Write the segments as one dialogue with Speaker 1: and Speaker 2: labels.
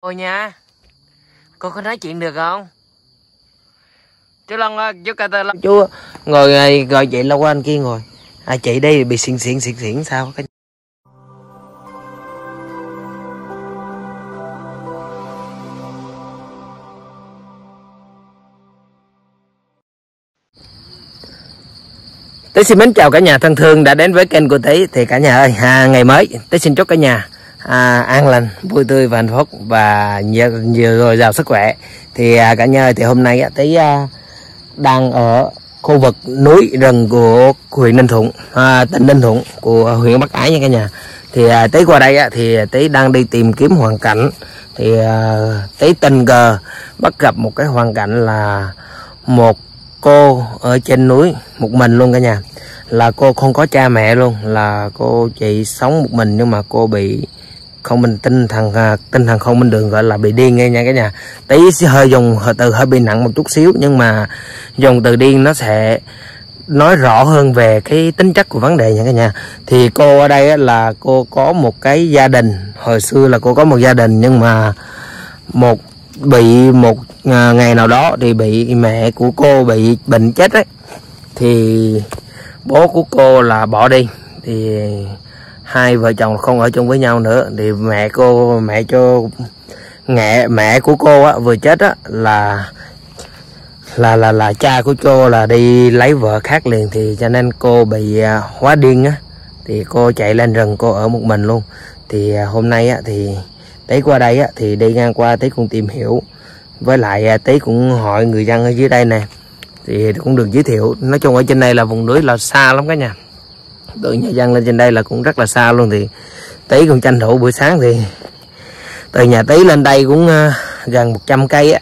Speaker 1: ôi nha Cô có nói chuyện được không? Chú Long chú ca tơ Long. Chú ngồi à, ngồi, vậy chị lâu quá anh kia ngồi. À chị đây bị xỉn xỉn xỉn xỉn sao cái Tế xin mến chào cả nhà thân thương đã đến với kênh của Tế Thì cả nhà ơi, à, ngày mới. Tế xin chúc cả nhà à, an lành, vui tươi và hạnh phúc Và nhiều, nhiều rồi giàu sức khỏe. Thì à, cả nhà thì hôm nay Tí à, đang ở khu vực núi rừng của huyện Ninh Thuận à, Tỉnh Ninh Thuận của huyện Bắc Ái nha cả nhà. Thì à, tới qua đây á, thì Tí đang đi tìm kiếm hoàn cảnh. Thì à, Tí tình cờ bắt gặp một cái hoàn cảnh là một cô ở trên núi một mình luôn cả nhà. Là cô không có cha mẹ luôn là cô chỉ sống một mình nhưng mà cô bị không, mình tinh thần à, tinh thần không bình đường, gọi là bị điên nghe nha cả nhà. Tí sẽ hơi dùng từ hơi bị nặng một chút xíu, nhưng mà dùng từ điên nó sẽ nói rõ hơn về cái tính chất của vấn đề nha cả nhà. Thì cô ở đây là cô có một cái gia đình, hồi xưa là cô có một gia đình, nhưng mà một, bị một à, ngày nào đó thì bị mẹ của cô bị bệnh chết ấy. Thì bố của cô là bỏ đi, thì hai vợ chồng không ở chung với nhau nữa thì mẹ cô mẹ cho mẹ mẹ của cô á, vừa chết á, là là là là cha của cô là đi lấy vợ khác liền thì cho nên cô bị à, hóa điên á. Thì cô chạy lên rừng cô ở một mình luôn. Thì à, hôm nay á thì tí qua đây á thì đi ngang qua tí cũng tìm hiểu. Với lại à, tí cũng hỏi người dân ở dưới đây nè. Thì cũng được giới thiệu. Nói chung ở trên này là vùng núi là xa lắm cả nhà từ nhà dân lên trên đây là cũng rất là xa luôn thì tí còn tranh thủ buổi sáng thì từ nhà tí lên đây cũng uh, gần 100 cây á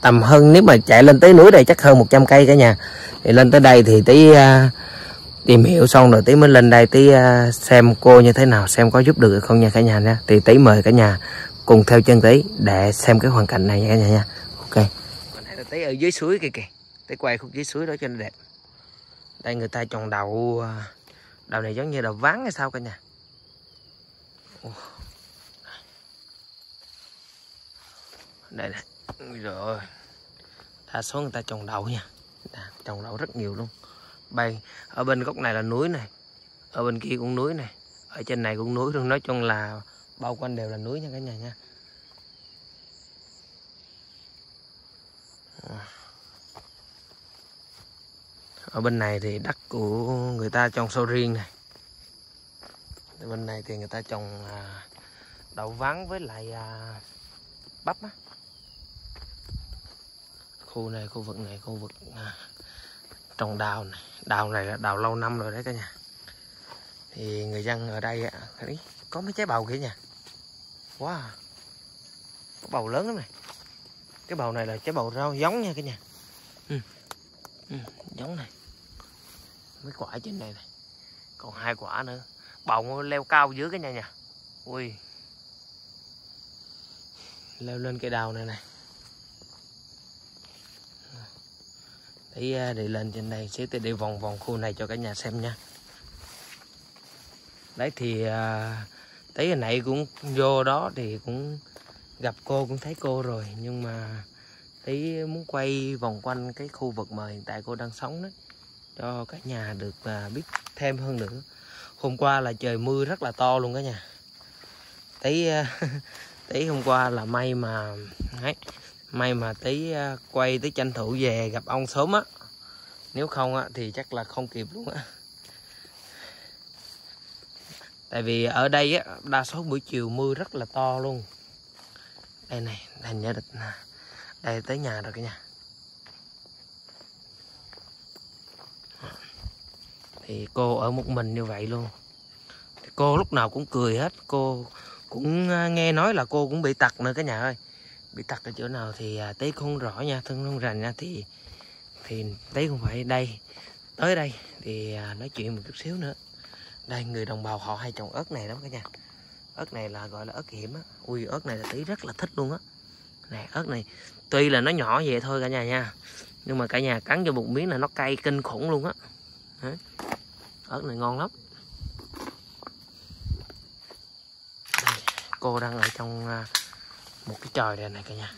Speaker 1: tầm hơn nếu mà chạy lên tới núi đây chắc hơn 100 cây cả nhà. Thì lên tới đây thì tí uh, tìm hiểu xong rồi tí mới lên đây tí uh, xem cô như thế nào xem có giúp được không nha cả nhà nha. Thì tí mời cả nhà cùng theo chân tí để xem cái hoàn cảnh này nha cả nhà nha. Ok. Còn là tí ở dưới suối kìa kìa tí quay khúc dưới suối đó cho nó đẹp. Đây người ta trồng đậu đậu này giống như đậu ván hay sao cả nhà? Đây này. Rồi đa số người ta trồng đậu nha. Trồng đậu rất nhiều luôn. Bay, ở bên góc này là núi này. Ở bên kia cũng núi này. Ở trên này cũng núi luôn. Nói chung là bao quanh đều là núi nha cả nhà nha. Ở bên này thì đất của người ta trồng sầu riêng này. Bên này thì người ta trồng à, đậu vắng với lại à, bắp á. Khu này khu vực này khu vực à, trồng đào này. Đào này là đào lâu năm rồi đấy cả nhà. Thì người dân ở đây có mấy trái bầu kìa nha wow. Có bầu lớn lắm này. Cái bầu này là trái bầu rau giống nha cả nhà. Ừ. Ừ, giống này mấy quả trên này này. Còn hai quả nữa. Bồng leo cao dưới cái nhà nha ui. Leo lên cây đào này này. À, để lên trên đây sẽ đi vòng vòng khu này cho cả nhà xem nha. Đấy thì à, thấy hồi nãy cũng vô đó thì cũng gặp cô, cũng thấy cô rồi. Nhưng mà thấy muốn quay vòng quanh cái khu vực mà hiện tại cô đang sống đấy cho cả nhà được à, biết thêm hơn nữa. Hôm qua là trời mưa rất là to luôn cả nhà tí à, tí hôm qua là may mà ấy, may mà tí à, quay tới tranh thủ về gặp ông sớm á. Nếu không á thì chắc là không kịp luôn á. Tại vì ở đây á đa số buổi chiều mưa rất là to luôn. Đây này thành nhớ được đây tới nhà rồi cả nhà. Thì cô ở một mình như vậy luôn. Thì cô lúc nào cũng cười hết. Cô cũng à, nghe nói là cô cũng bị tật nữa cả nhà ơi. Bị tật ở chỗ nào thì à, tí không rõ nha. Thân không rành nha. Thì thì tí không phải đây tới đây. Thì à, nói chuyện một chút xíu nữa. Đây người đồng bào họ hay trồng ớt này lắm cả nhà. Ớt này là gọi là ớt hiểm á. Ui ớt này là tí rất là thích luôn á. Này ớt này tuy là nó nhỏ vậy thôi cả nhà nha. Nhưng mà cả nhà cắn cho một miếng là nó cay kinh khủng luôn á ớt này ngon lắm. Đây, cô đang ở trong à, một cái trời đây này cả nhà.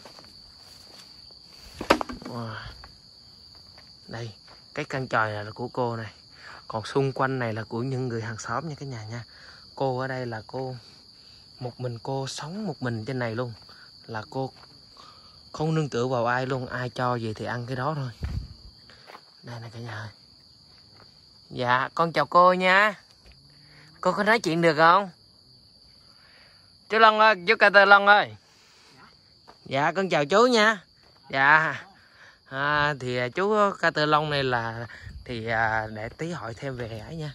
Speaker 1: Wow. đây cái căn trời này là của cô này. Còn xung quanh này là của những người hàng xóm nha cả nhà nha. Cô ở đây là cô một mình cô sống một mình trên này luôn. Là cô không nương tựa vào ai luôn. Ai cho gì thì ăn cái đó thôi. Đây này cả nhà ơi dạ con chào cô nha. Cô có nói chuyện được không? Chú long ơi chú ca tơ long ơi. Dạ con chào chú nha. Dạ. À, thì chú ca tơ long này là thì à, để tí hỏi thêm về ấy nha.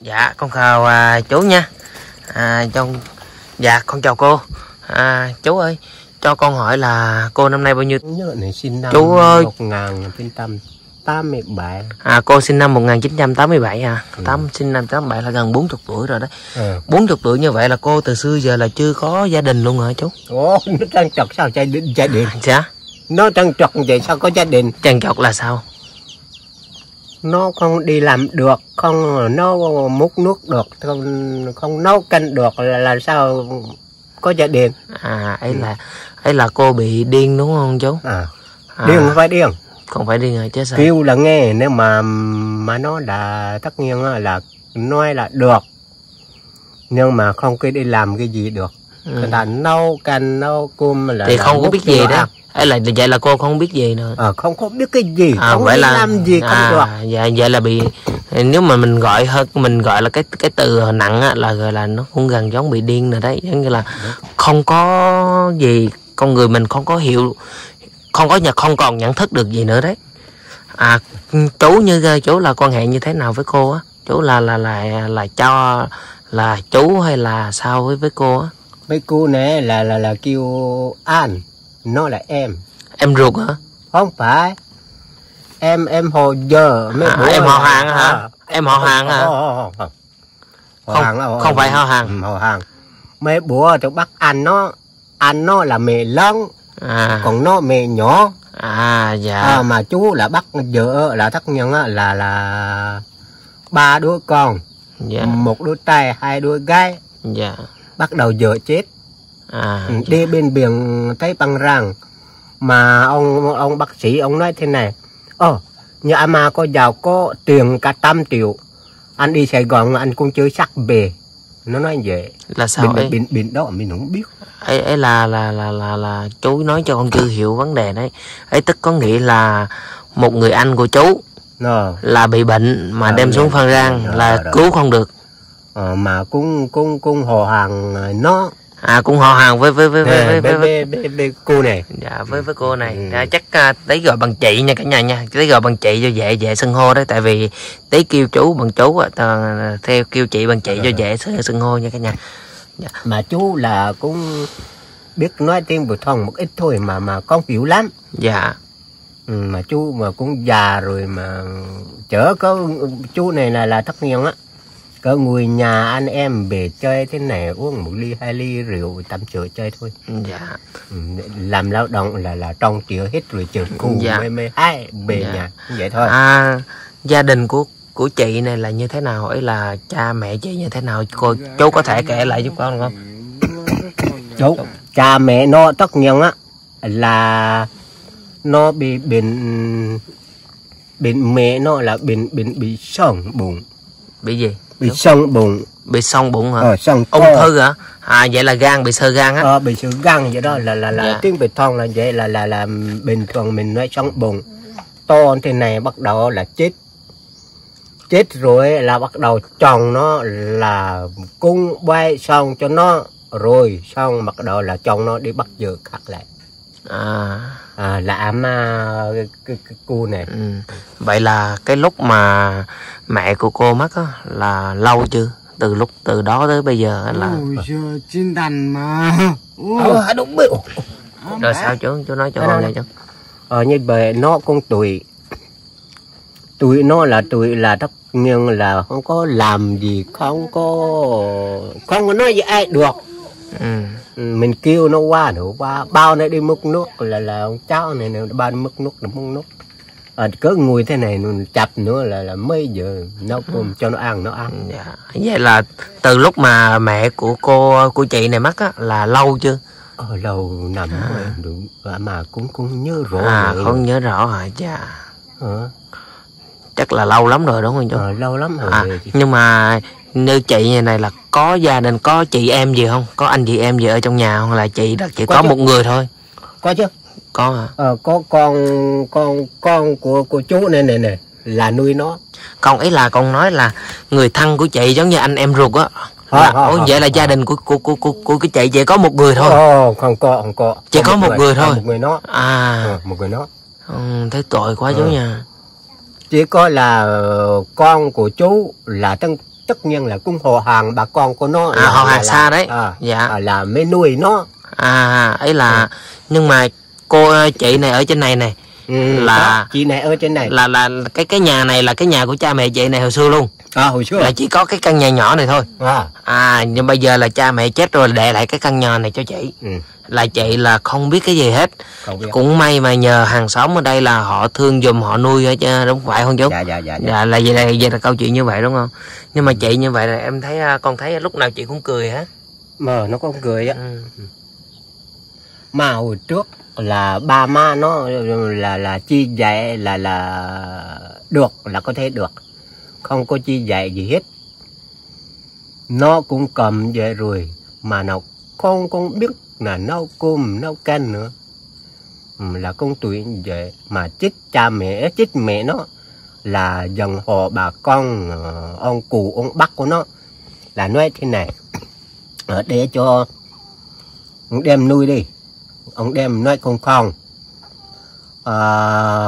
Speaker 1: Dạ con chào à, chú nha. À, trong dạ con chào cô. À, chú ơi cho con hỏi là cô năm nay bao nhiêu?
Speaker 2: Nhớ này năm
Speaker 1: Chú ơi.
Speaker 2: 1987
Speaker 1: à cô sinh năm 1987 à?
Speaker 2: Ừ.
Speaker 1: tám sinh năm 87 là gần 40 tuổi rồi đấy
Speaker 2: ờ
Speaker 1: 40 tuổi như vậy là cô từ xưa giờ là chưa có gia đình luôn hả chú?
Speaker 2: Ồ nó trăng trọc sao gia đình gia đình
Speaker 1: dạ.
Speaker 2: Nó trăng trọc vậy sao có gia đình?
Speaker 1: Chàng chọc là sao?
Speaker 2: Nó không đi làm được không nó múc nước được không không nấu canh được là làm sao có gia đình?
Speaker 1: À ấy là ấy là cô bị điên đúng không chú?
Speaker 2: À.
Speaker 1: À,
Speaker 2: điên không phải điên
Speaker 1: không phải điên rồi chứ sao?
Speaker 2: Kêu là nghe nếu mà mà nó đã tất nhiên là nói là được. Nhưng mà không cái đi làm cái gì được.
Speaker 1: Ừ.
Speaker 2: ta nấu canh nấu cơm là
Speaker 1: thì
Speaker 2: là
Speaker 1: không có biết gì đó. ấy là vậy là cô không biết gì nữa.
Speaker 2: Ờ, không có biết cái gì
Speaker 1: à,
Speaker 2: không
Speaker 1: vậy là
Speaker 2: làm gì không
Speaker 1: à,
Speaker 2: được.
Speaker 1: dạ vậy là bị nếu mà mình gọi hơn mình gọi là cái cái từ nặng á, là gọi là nó cũng gần giống bị điên rồi đấy. Giống như là không có gì con người mình không có hiểu không có nhận không còn nhận thức được gì nữa đấy. À chú như chú là quan hệ như thế nào với cô á? Chú là là là là cho là chú hay là sao với với cô á?
Speaker 2: Mấy cô này là là là kêu an nó là em.
Speaker 1: Em ruột hả?
Speaker 2: Không phải. Em em hồ giờ mấy
Speaker 1: À, em họ hàng hả?
Speaker 2: à,
Speaker 1: Em họ hàng hả?
Speaker 2: không, không, không,
Speaker 1: Không-
Speaker 2: họ
Speaker 1: không phải họ hàng.
Speaker 2: Ừ, họ hàng. Mấy bữa tôi bắt ăn nó ăn nó là mẹ lớn
Speaker 1: à.
Speaker 2: Còn nó mẹ nhỏ.
Speaker 1: À dạ.
Speaker 2: À, mà chú là bắt vợ là thất nhân á, là là ba đứa con.
Speaker 1: Dạ.
Speaker 2: Một đứa trai hai đứa gái.
Speaker 1: Dạ.
Speaker 2: Bắt đầu vợ chết.
Speaker 1: À
Speaker 2: Ừ, đi bên biển thấy băng răng. Mà ông ông bác sĩ ông nói thế này. Ồ nhà mà có giàu có tiền cả trăm triệu. Anh đi Sài Gòn anh cũng chưa sắc về nó nói vậy
Speaker 1: là sao
Speaker 2: bên
Speaker 1: ấy
Speaker 2: bên bên đó mình không biết.
Speaker 1: Ấy ấy là là là là là chú nói cho con chưa hiểu vấn đề đấy. Ấy tức có nghĩa là một người anh của chú
Speaker 2: nó
Speaker 1: là bị bệnh mà
Speaker 2: À,
Speaker 1: đem xuống Phan Rang
Speaker 2: dạ,
Speaker 1: là cứu không được.
Speaker 2: Ờ, mà cũng cũng cũng hồ hàng ờ, nó
Speaker 1: à cũng họ hàng với với với với với, với, với,
Speaker 2: bên, bên cô này.
Speaker 1: Dạ với với cô này.
Speaker 2: Ừ.
Speaker 1: à, chắc à, tí gọi bằng chị nha cả nhà nha. Tí gọi bằng chị cho dễ dễ xưng hô đấy tại vì tí kêu chú bằng chú tờ- theo kêu chị bằng chị cho dễ xưng hô nha cả nhà.
Speaker 2: Mà chú là cũng biết nói tiếng phổ thông một ít thôi mà mà con hiểu lắm.
Speaker 1: Dạ.
Speaker 2: Ừ, mà chú mà cũng già rồi mà chở có chú này là là thất nghiệp á có người nhà anh em về chơi thế này uống một ly hai ly rượu tắm chữa chơi thôi
Speaker 1: dạ
Speaker 2: ừ, làm lao động là là trong triệu hết rồi chờ cu
Speaker 1: Dạ.
Speaker 2: mới mới hai về
Speaker 1: Dạ.
Speaker 2: nhà vậy thôi
Speaker 1: À, gia đình của của chị này là như thế nào? Ấy là cha mẹ chị như thế nào? Cô chú có thể kể lại giúp con không?
Speaker 2: chú cha mẹ nó tất nhiên á là nó bị bệnh bệnh mẹ nó là bệnh bệnh bị sông bụng
Speaker 1: Bị gì?
Speaker 2: Bị sông bụng
Speaker 1: Bị song bụng hả?
Speaker 2: sông
Speaker 1: Ung thư hả? À vậy là gan bị sơ gan á.
Speaker 2: ờ, bị sự gan vậy đó là là là
Speaker 1: Dạ.
Speaker 2: tiếng Việt thông là vậy là là là bình thường mình nói trong bụng to thế này bắt đầu là chết chết rồi là bắt đầu chồng nó là cung bay xong cho nó rồi xong bắt đầu là chồng nó đi bắt vợ khác lại
Speaker 1: À,
Speaker 2: à, là cái, cái, cái cô này
Speaker 1: ừ. Vậy là cái lúc mà mẹ của cô mất á là lâu chưa? Từ lúc từ đó tới bây giờ á là
Speaker 3: Ôi trên đàn mà.
Speaker 2: Ờ đúng biết
Speaker 1: rồi sao chú chú nói cho con
Speaker 2: đó-
Speaker 1: nghe chú.
Speaker 2: ờ như vậy nó cũng tuổi tuổi nó là tuổi là tất nhiên là không có làm gì không có không có nói với ai được
Speaker 1: Ừ.
Speaker 2: Ừ, mình kêu nó qua nữa qua bao này đi múc nước là là ông cháu này nè bao đi múc nước là múc nước à, cứ ngồi thế này nó chập nữa là là mấy giờ nấu cơm cho nó ăn nó ăn.
Speaker 1: Dạ. Vậy là từ lúc mà mẹ của cô của chị này mất á là lâu chưa?
Speaker 2: ở lâu năm rồi đúng. Mà cũng cũng nhớ rõ
Speaker 1: à
Speaker 2: rồi.
Speaker 1: không nhớ rõ hả? Cha
Speaker 2: Ờ,
Speaker 1: chắc là lâu lắm rồi đúng không chú?
Speaker 2: Ờ, lâu lắm rồi.
Speaker 1: À nhưng mà như chị như này là có gia đình có chị em gì không? Có anh chị em gì ở trong nhà không? Là chị là chỉ
Speaker 2: Có
Speaker 1: có
Speaker 2: chứ.
Speaker 1: một người thôi?
Speaker 2: Có chứ
Speaker 1: có hả
Speaker 2: ờ, có con con con của của chú này này này là nuôi nó.
Speaker 1: Con ý là con nói là người thân của chị giống như anh em ruột á. Là-
Speaker 2: hả,
Speaker 1: ủa,
Speaker 2: hả,
Speaker 1: vậy là gia đình của của của của, của cái chị chỉ có một người thôi?
Speaker 2: Ồ, không có không có.
Speaker 1: Chỉ có một người thôi.
Speaker 2: một người nó.
Speaker 1: À.
Speaker 2: Ờ, một người nó.
Speaker 1: Ừ, thấy tội quá chú
Speaker 2: Ờ.
Speaker 1: nha.
Speaker 2: Chỉ có là ờ, con của chú là tất tất nhiên là cũng họ hàng bà con của nó
Speaker 1: À, họ hàng
Speaker 2: là-
Speaker 1: xa đấy.
Speaker 2: à,
Speaker 1: Dạ.
Speaker 2: à, là mới nuôi nó.
Speaker 1: À ấy là nhưng mà cô ờ, chị này ở trên này này
Speaker 2: ừ,
Speaker 1: Là-
Speaker 2: đó, chị này ở trên này.
Speaker 1: là là cái cái nhà này là cái nhà của cha mẹ chị này hồi xưa luôn.
Speaker 2: À hồi xưa
Speaker 1: là chỉ có cái căn nhà nhỏ này thôi.
Speaker 2: À,
Speaker 1: à nhưng bây giờ là cha mẹ chết rồi để lại cái căn nhà này cho chị.
Speaker 2: Ừ,
Speaker 1: là chị là không biết cái gì hết. Cũng may mà nhờ hàng xóm ở đây là họ thương giùm họ nuôi ở chứ đúng phải không chú?
Speaker 2: Dạ dạ dạ dạ.
Speaker 1: Dạ là vậy là vậy là câu chuyện như vậy đúng không? Nhưng mà chị như vậy là em thấy à, con thấy lúc nào chị cũng cười hả?
Speaker 2: Mà nó có cười á.
Speaker 1: Ừ.
Speaker 2: mà hồi trước là ba má nó, là là chi dạy, là là được, là có thể được. Không có chi dạy gì hết. Nó cũng cầm về rồi, mà nó không con biết là nấu cơm nấu canh nữa. Ừ, là con tuổi vậy mà chết cha mẹ chết mẹ nó là dòng họ bà con ờ, ông cụ, ông bác của nó. Là nói thế này ở để cho, đem nuôi đi ông đem nói con con à,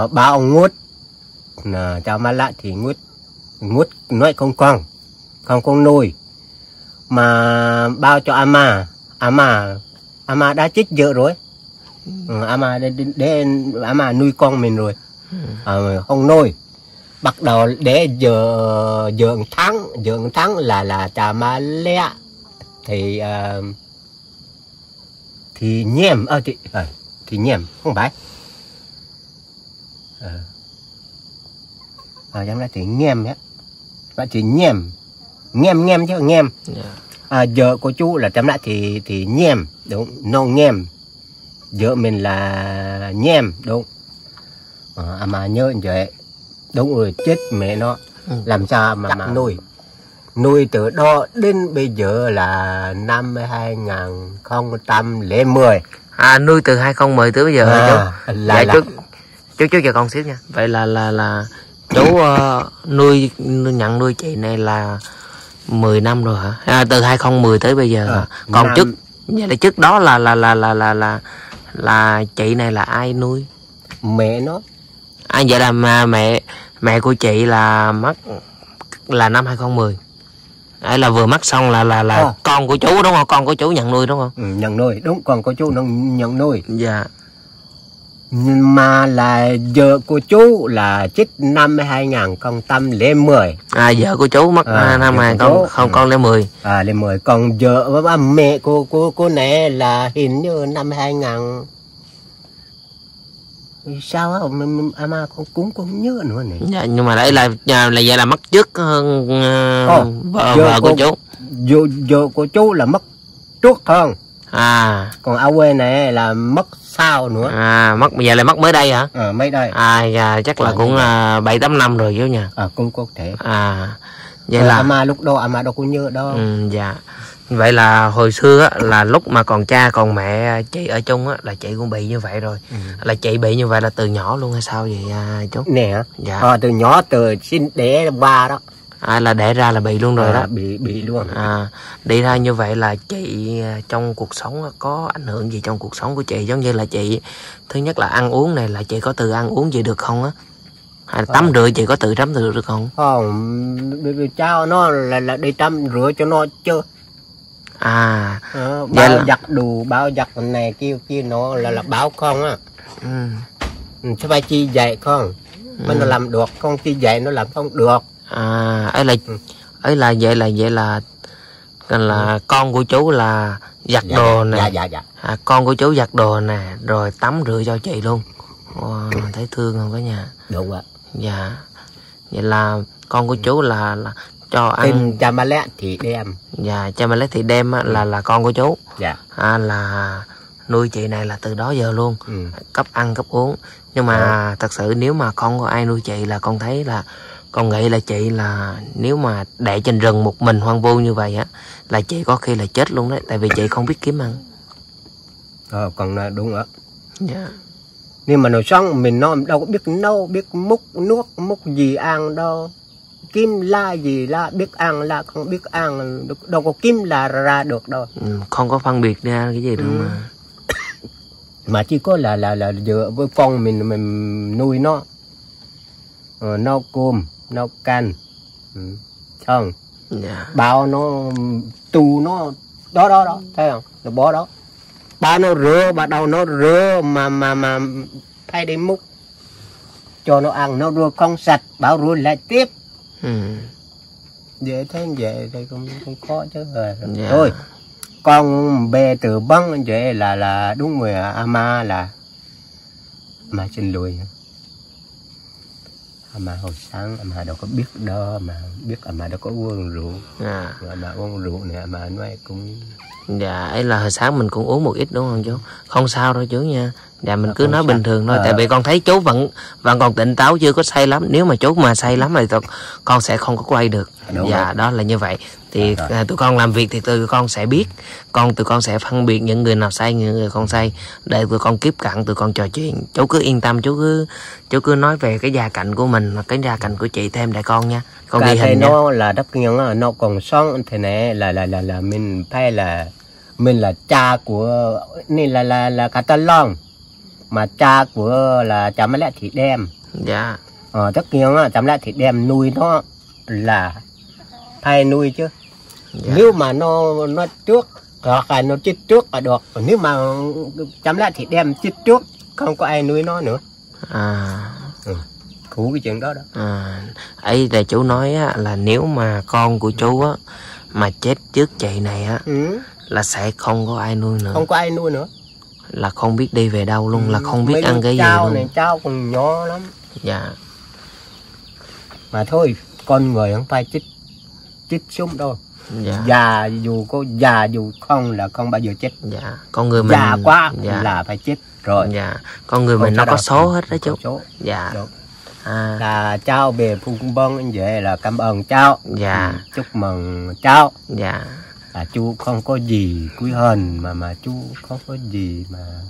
Speaker 2: ba ông ngút. Là chào má lại thì ngút ngút nói con con con con nuôi. Mà bao cho ama ama ama đã chết vợ rồi. Ừ, ama để, để, ama nuôi con mình rồi. À, không nuôi. Bắt đầu để giờ giờ tháng giờ tháng là là chà ma lẹ thì uh, thì nhem ờ thì ờ, thì nhem không phải. Ờ. Ờ chẳng là thì nhem á và thì nhem nhem nhem chứ nhem
Speaker 1: dạ.
Speaker 2: à, vợ của chú là chấm lại thì thì nhem đúng no nhem vợ mình là nhem đúng. À, à mà nhớ vậy đúng rồi chết mẹ nó.
Speaker 1: Ừ.
Speaker 2: làm sao mà mà nuôi nuôi từ đó đến bây giờ là năm hai nghìn không trăm lẻ mười.
Speaker 1: À nuôi từ 2010 tới bây giờ hả chú?
Speaker 2: à, là,
Speaker 1: dạ
Speaker 2: là,
Speaker 1: chú chú chú chờ con xíu nha. Vậy là là là chú ờ, nuôi, nhận nuôi chị này là 10 năm rồi hả? À, từ 2010 tới bây giờ hả?
Speaker 2: À,
Speaker 1: còn
Speaker 2: năm-
Speaker 1: trước vậy là trước đó là là là là là là là chị này là ai nuôi?
Speaker 2: Mẹ nó.
Speaker 1: À vậy là mà mẹ mẹ của chị là mất là năm 2010 ấy là vừa mất xong là là là
Speaker 2: Ờ.
Speaker 1: con của chú đúng không? Con của chú nhận nuôi đúng không?
Speaker 2: Ừ, nhận nuôi. Đúng còn có chú nó nhận nuôi.
Speaker 1: Dạ.
Speaker 2: Nhưng mà là vợ của chú là chết năm hai nghìn không trăm lẻ mười.
Speaker 1: À vợ của chú mất
Speaker 2: À,
Speaker 1: à, năm
Speaker 2: vợ
Speaker 1: hai
Speaker 2: của
Speaker 1: con
Speaker 2: chú.
Speaker 1: không con lên 10
Speaker 2: à lẻ mười. Còn vợ ba mẹ của của của này là hình như năm hai nghìn sao á? Mà- mà- à mà con cũng không nhớ nữa này
Speaker 1: dạ, nhưng mà đấy là là, là vậy là mất trước hơn ờ,
Speaker 2: Ồ,
Speaker 1: vợ,
Speaker 2: vợ
Speaker 1: vợ của chú.
Speaker 2: vợ, vợ của chú là mất trước hơn.
Speaker 1: À.
Speaker 2: Còn ao quê này là mất sau nữa.
Speaker 1: À mất bây giờ là mất mới đây hả?
Speaker 2: À, mấy đây.
Speaker 1: À dạ, chắc là
Speaker 2: À,
Speaker 1: cũng bảy tám năm rồi chú nha
Speaker 2: à, cũng có thể.
Speaker 1: À vậy
Speaker 2: Rồi
Speaker 1: là
Speaker 2: à mà lúc đó à mà đâu có nhớ đâu.
Speaker 1: Ừ, dạ vậy là hồi xưa á, là lúc mà còn cha còn mẹ chị ở chung á là chị cũng bị như vậy rồi.
Speaker 2: Ừ.
Speaker 1: là chị bị như vậy là từ nhỏ luôn hay sao vậy à, chú?
Speaker 2: Nè
Speaker 1: dạ.
Speaker 2: à, từ nhỏ từ sinh đẻ ba đó.
Speaker 1: À, là đẻ ra là bị luôn rồi
Speaker 2: à,
Speaker 1: đó.
Speaker 2: bị bị luôn.
Speaker 1: À đi ra như vậy là chị à, trong cuộc sống có ảnh hưởng gì trong cuộc sống của chị? Giống như là chị thứ nhất là ăn uống này là chị có tự ăn uống gì được không á? Hay là tắm rửa chị có tự tắm rửa được không?
Speaker 2: Không cháu nó là là đi tắm rửa cho nó chứ
Speaker 1: à.
Speaker 2: Ờ, bao
Speaker 1: là-
Speaker 2: giặt đồ bao giặt này kia kia nó là là báo con á.
Speaker 1: Ừ,
Speaker 2: ừ, chứ phải chi dạy con. Mà nó làm được con chi dạy nó làm không được.
Speaker 1: À ấy là
Speaker 2: Ừ.
Speaker 1: ấy là vậy là vậy là là con của chú là giặt
Speaker 2: dạ,
Speaker 1: đồ
Speaker 2: dạ,
Speaker 1: nè.
Speaker 2: Dạ dạ dạ.
Speaker 1: À, con của chú giặt đồ nè rồi tắm rửa cho chị luôn. Wow, thấy thương không cả nhà?
Speaker 2: Đúng ạ.
Speaker 1: Dạ. Vậy là con của chú là, là cho ăn.
Speaker 2: Tên cha má lẽ thì đem.
Speaker 1: Dạ cha mẹ lấy thì đem á, là là con của chú.
Speaker 2: Dạ.
Speaker 1: À, là nuôi chị này là từ đó giờ luôn.
Speaker 2: Ừ.
Speaker 1: cấp ăn cấp uống. Nhưng mà thật sự nếu mà không có ai nuôi chị là con thấy là con nghĩ là chị là nếu mà để trên rừng một mình hoang vu như vậy á là chị có khi là chết luôn đấy. Tại vì chị không biết kiếm ăn.
Speaker 2: Ờ, còn là đúng ạ
Speaker 1: dạ.
Speaker 2: Nhưng mà nồi xong mình nó đâu có biết nấu biết múc nước múc gì ăn đâu kim la gì la biết ăn la không biết ăn đâu có kim là ra được đâu.
Speaker 1: Ừ, không có phân biệt ra cái gì đâu
Speaker 2: Ừ.
Speaker 1: mà.
Speaker 2: Mà chỉ có là là là dựa với con mình mình nuôi nó. Ờ, nấu cơm nấu canh. Ừ. xong.
Speaker 1: Dạ.
Speaker 2: Bao nó tu nó đó đó đó thấy không? Rồi bỏ đó. Ba nó rửa bắt đầu nó rửa mà mà mà thay đi múc. Cho nó ăn nó rửa con sạch bảo rửa lại tiếp
Speaker 1: ừ.
Speaker 2: dễ thế vậy đây cũng không khó chứ. Rồi
Speaker 1: Dạ.
Speaker 2: thôi con bè từ băng vậy là là đúng à, ama là mà xin lỗi ama hồi sáng ama đâu có biết đó mà biết ama đâu có uống rượu.
Speaker 1: Dạ.
Speaker 2: Mà mà uống rượu này mà nói cũng
Speaker 1: dạ ấy là hồi sáng mình cũng uống một ít đúng không chú? Không sao đâu chú nha dạ mình
Speaker 2: Ờ,
Speaker 1: cứ nói
Speaker 2: sao.
Speaker 1: bình thường thôi
Speaker 2: Ờ.
Speaker 1: tại vì con thấy chú vẫn vẫn còn tỉnh táo chưa có say lắm nếu mà chú mà say lắm thì tôi, con sẽ không có quay được
Speaker 2: Đúng
Speaker 1: dạ
Speaker 2: rồi.
Speaker 1: đó là như vậy thì
Speaker 2: Dạ, rồi.
Speaker 1: à, tụi con làm việc thì tụi con sẽ biết con tụi con sẽ phân biệt những người nào say những người không say để tụi con tiếp cận tụi con trò chuyện chú cứ yên tâm chú cứ chú cứ nói về cái gia cảnh của mình và cái gia cảnh của chị thêm để con nha con
Speaker 2: cả thầy
Speaker 1: hình nha
Speaker 2: nó là đất nhân nó còn sống thế này là là là là mình phải là mình là cha của này là là là Catalan mà cha của là cha mấy lại thì đem.
Speaker 1: Dạ.
Speaker 2: Ờ tất nhiên á cha lại thì đem nuôi nó là phải nuôi chứ.
Speaker 1: Dạ.
Speaker 2: Nếu mà nó nó trước hoặc là nó chết trước là được. Nếu mà chăm lại thì đem chết trước không có ai nuôi nó nữa.
Speaker 1: À.
Speaker 2: Khổ cái chuyện đó đó.
Speaker 1: À, ấy là chú nói á, là nếu mà con của chú á mà chết trước chị này á
Speaker 2: ừ.
Speaker 1: là sẽ không có ai nuôi nữa.
Speaker 2: Không có ai nuôi nữa
Speaker 1: là không biết đi về đâu luôn là không biết
Speaker 2: Mấy
Speaker 1: ăn cái gì luôn.
Speaker 2: này cháu còn nhỏ lắm.
Speaker 1: Dạ.
Speaker 2: Mà thôi con người không phải chết chết súng đâu.
Speaker 1: Dạ.
Speaker 2: Già dù có già dù không là không bao giờ chết.
Speaker 1: Dạ con người mình
Speaker 2: già quá
Speaker 1: dạ.
Speaker 2: là phải chết rồi.
Speaker 1: Dạ con người
Speaker 2: Không
Speaker 1: mình nó có số hết đó chú.
Speaker 2: số.
Speaker 1: dạ.
Speaker 2: Đúng.
Speaker 1: à.
Speaker 2: Là cháu về phun bông như vậy là cảm ơn cháu.
Speaker 1: Dạ.
Speaker 2: Ừ, chúc mừng cháu.
Speaker 1: Dạ
Speaker 2: là chú không có gì quý hơn mà mà chú không có gì mà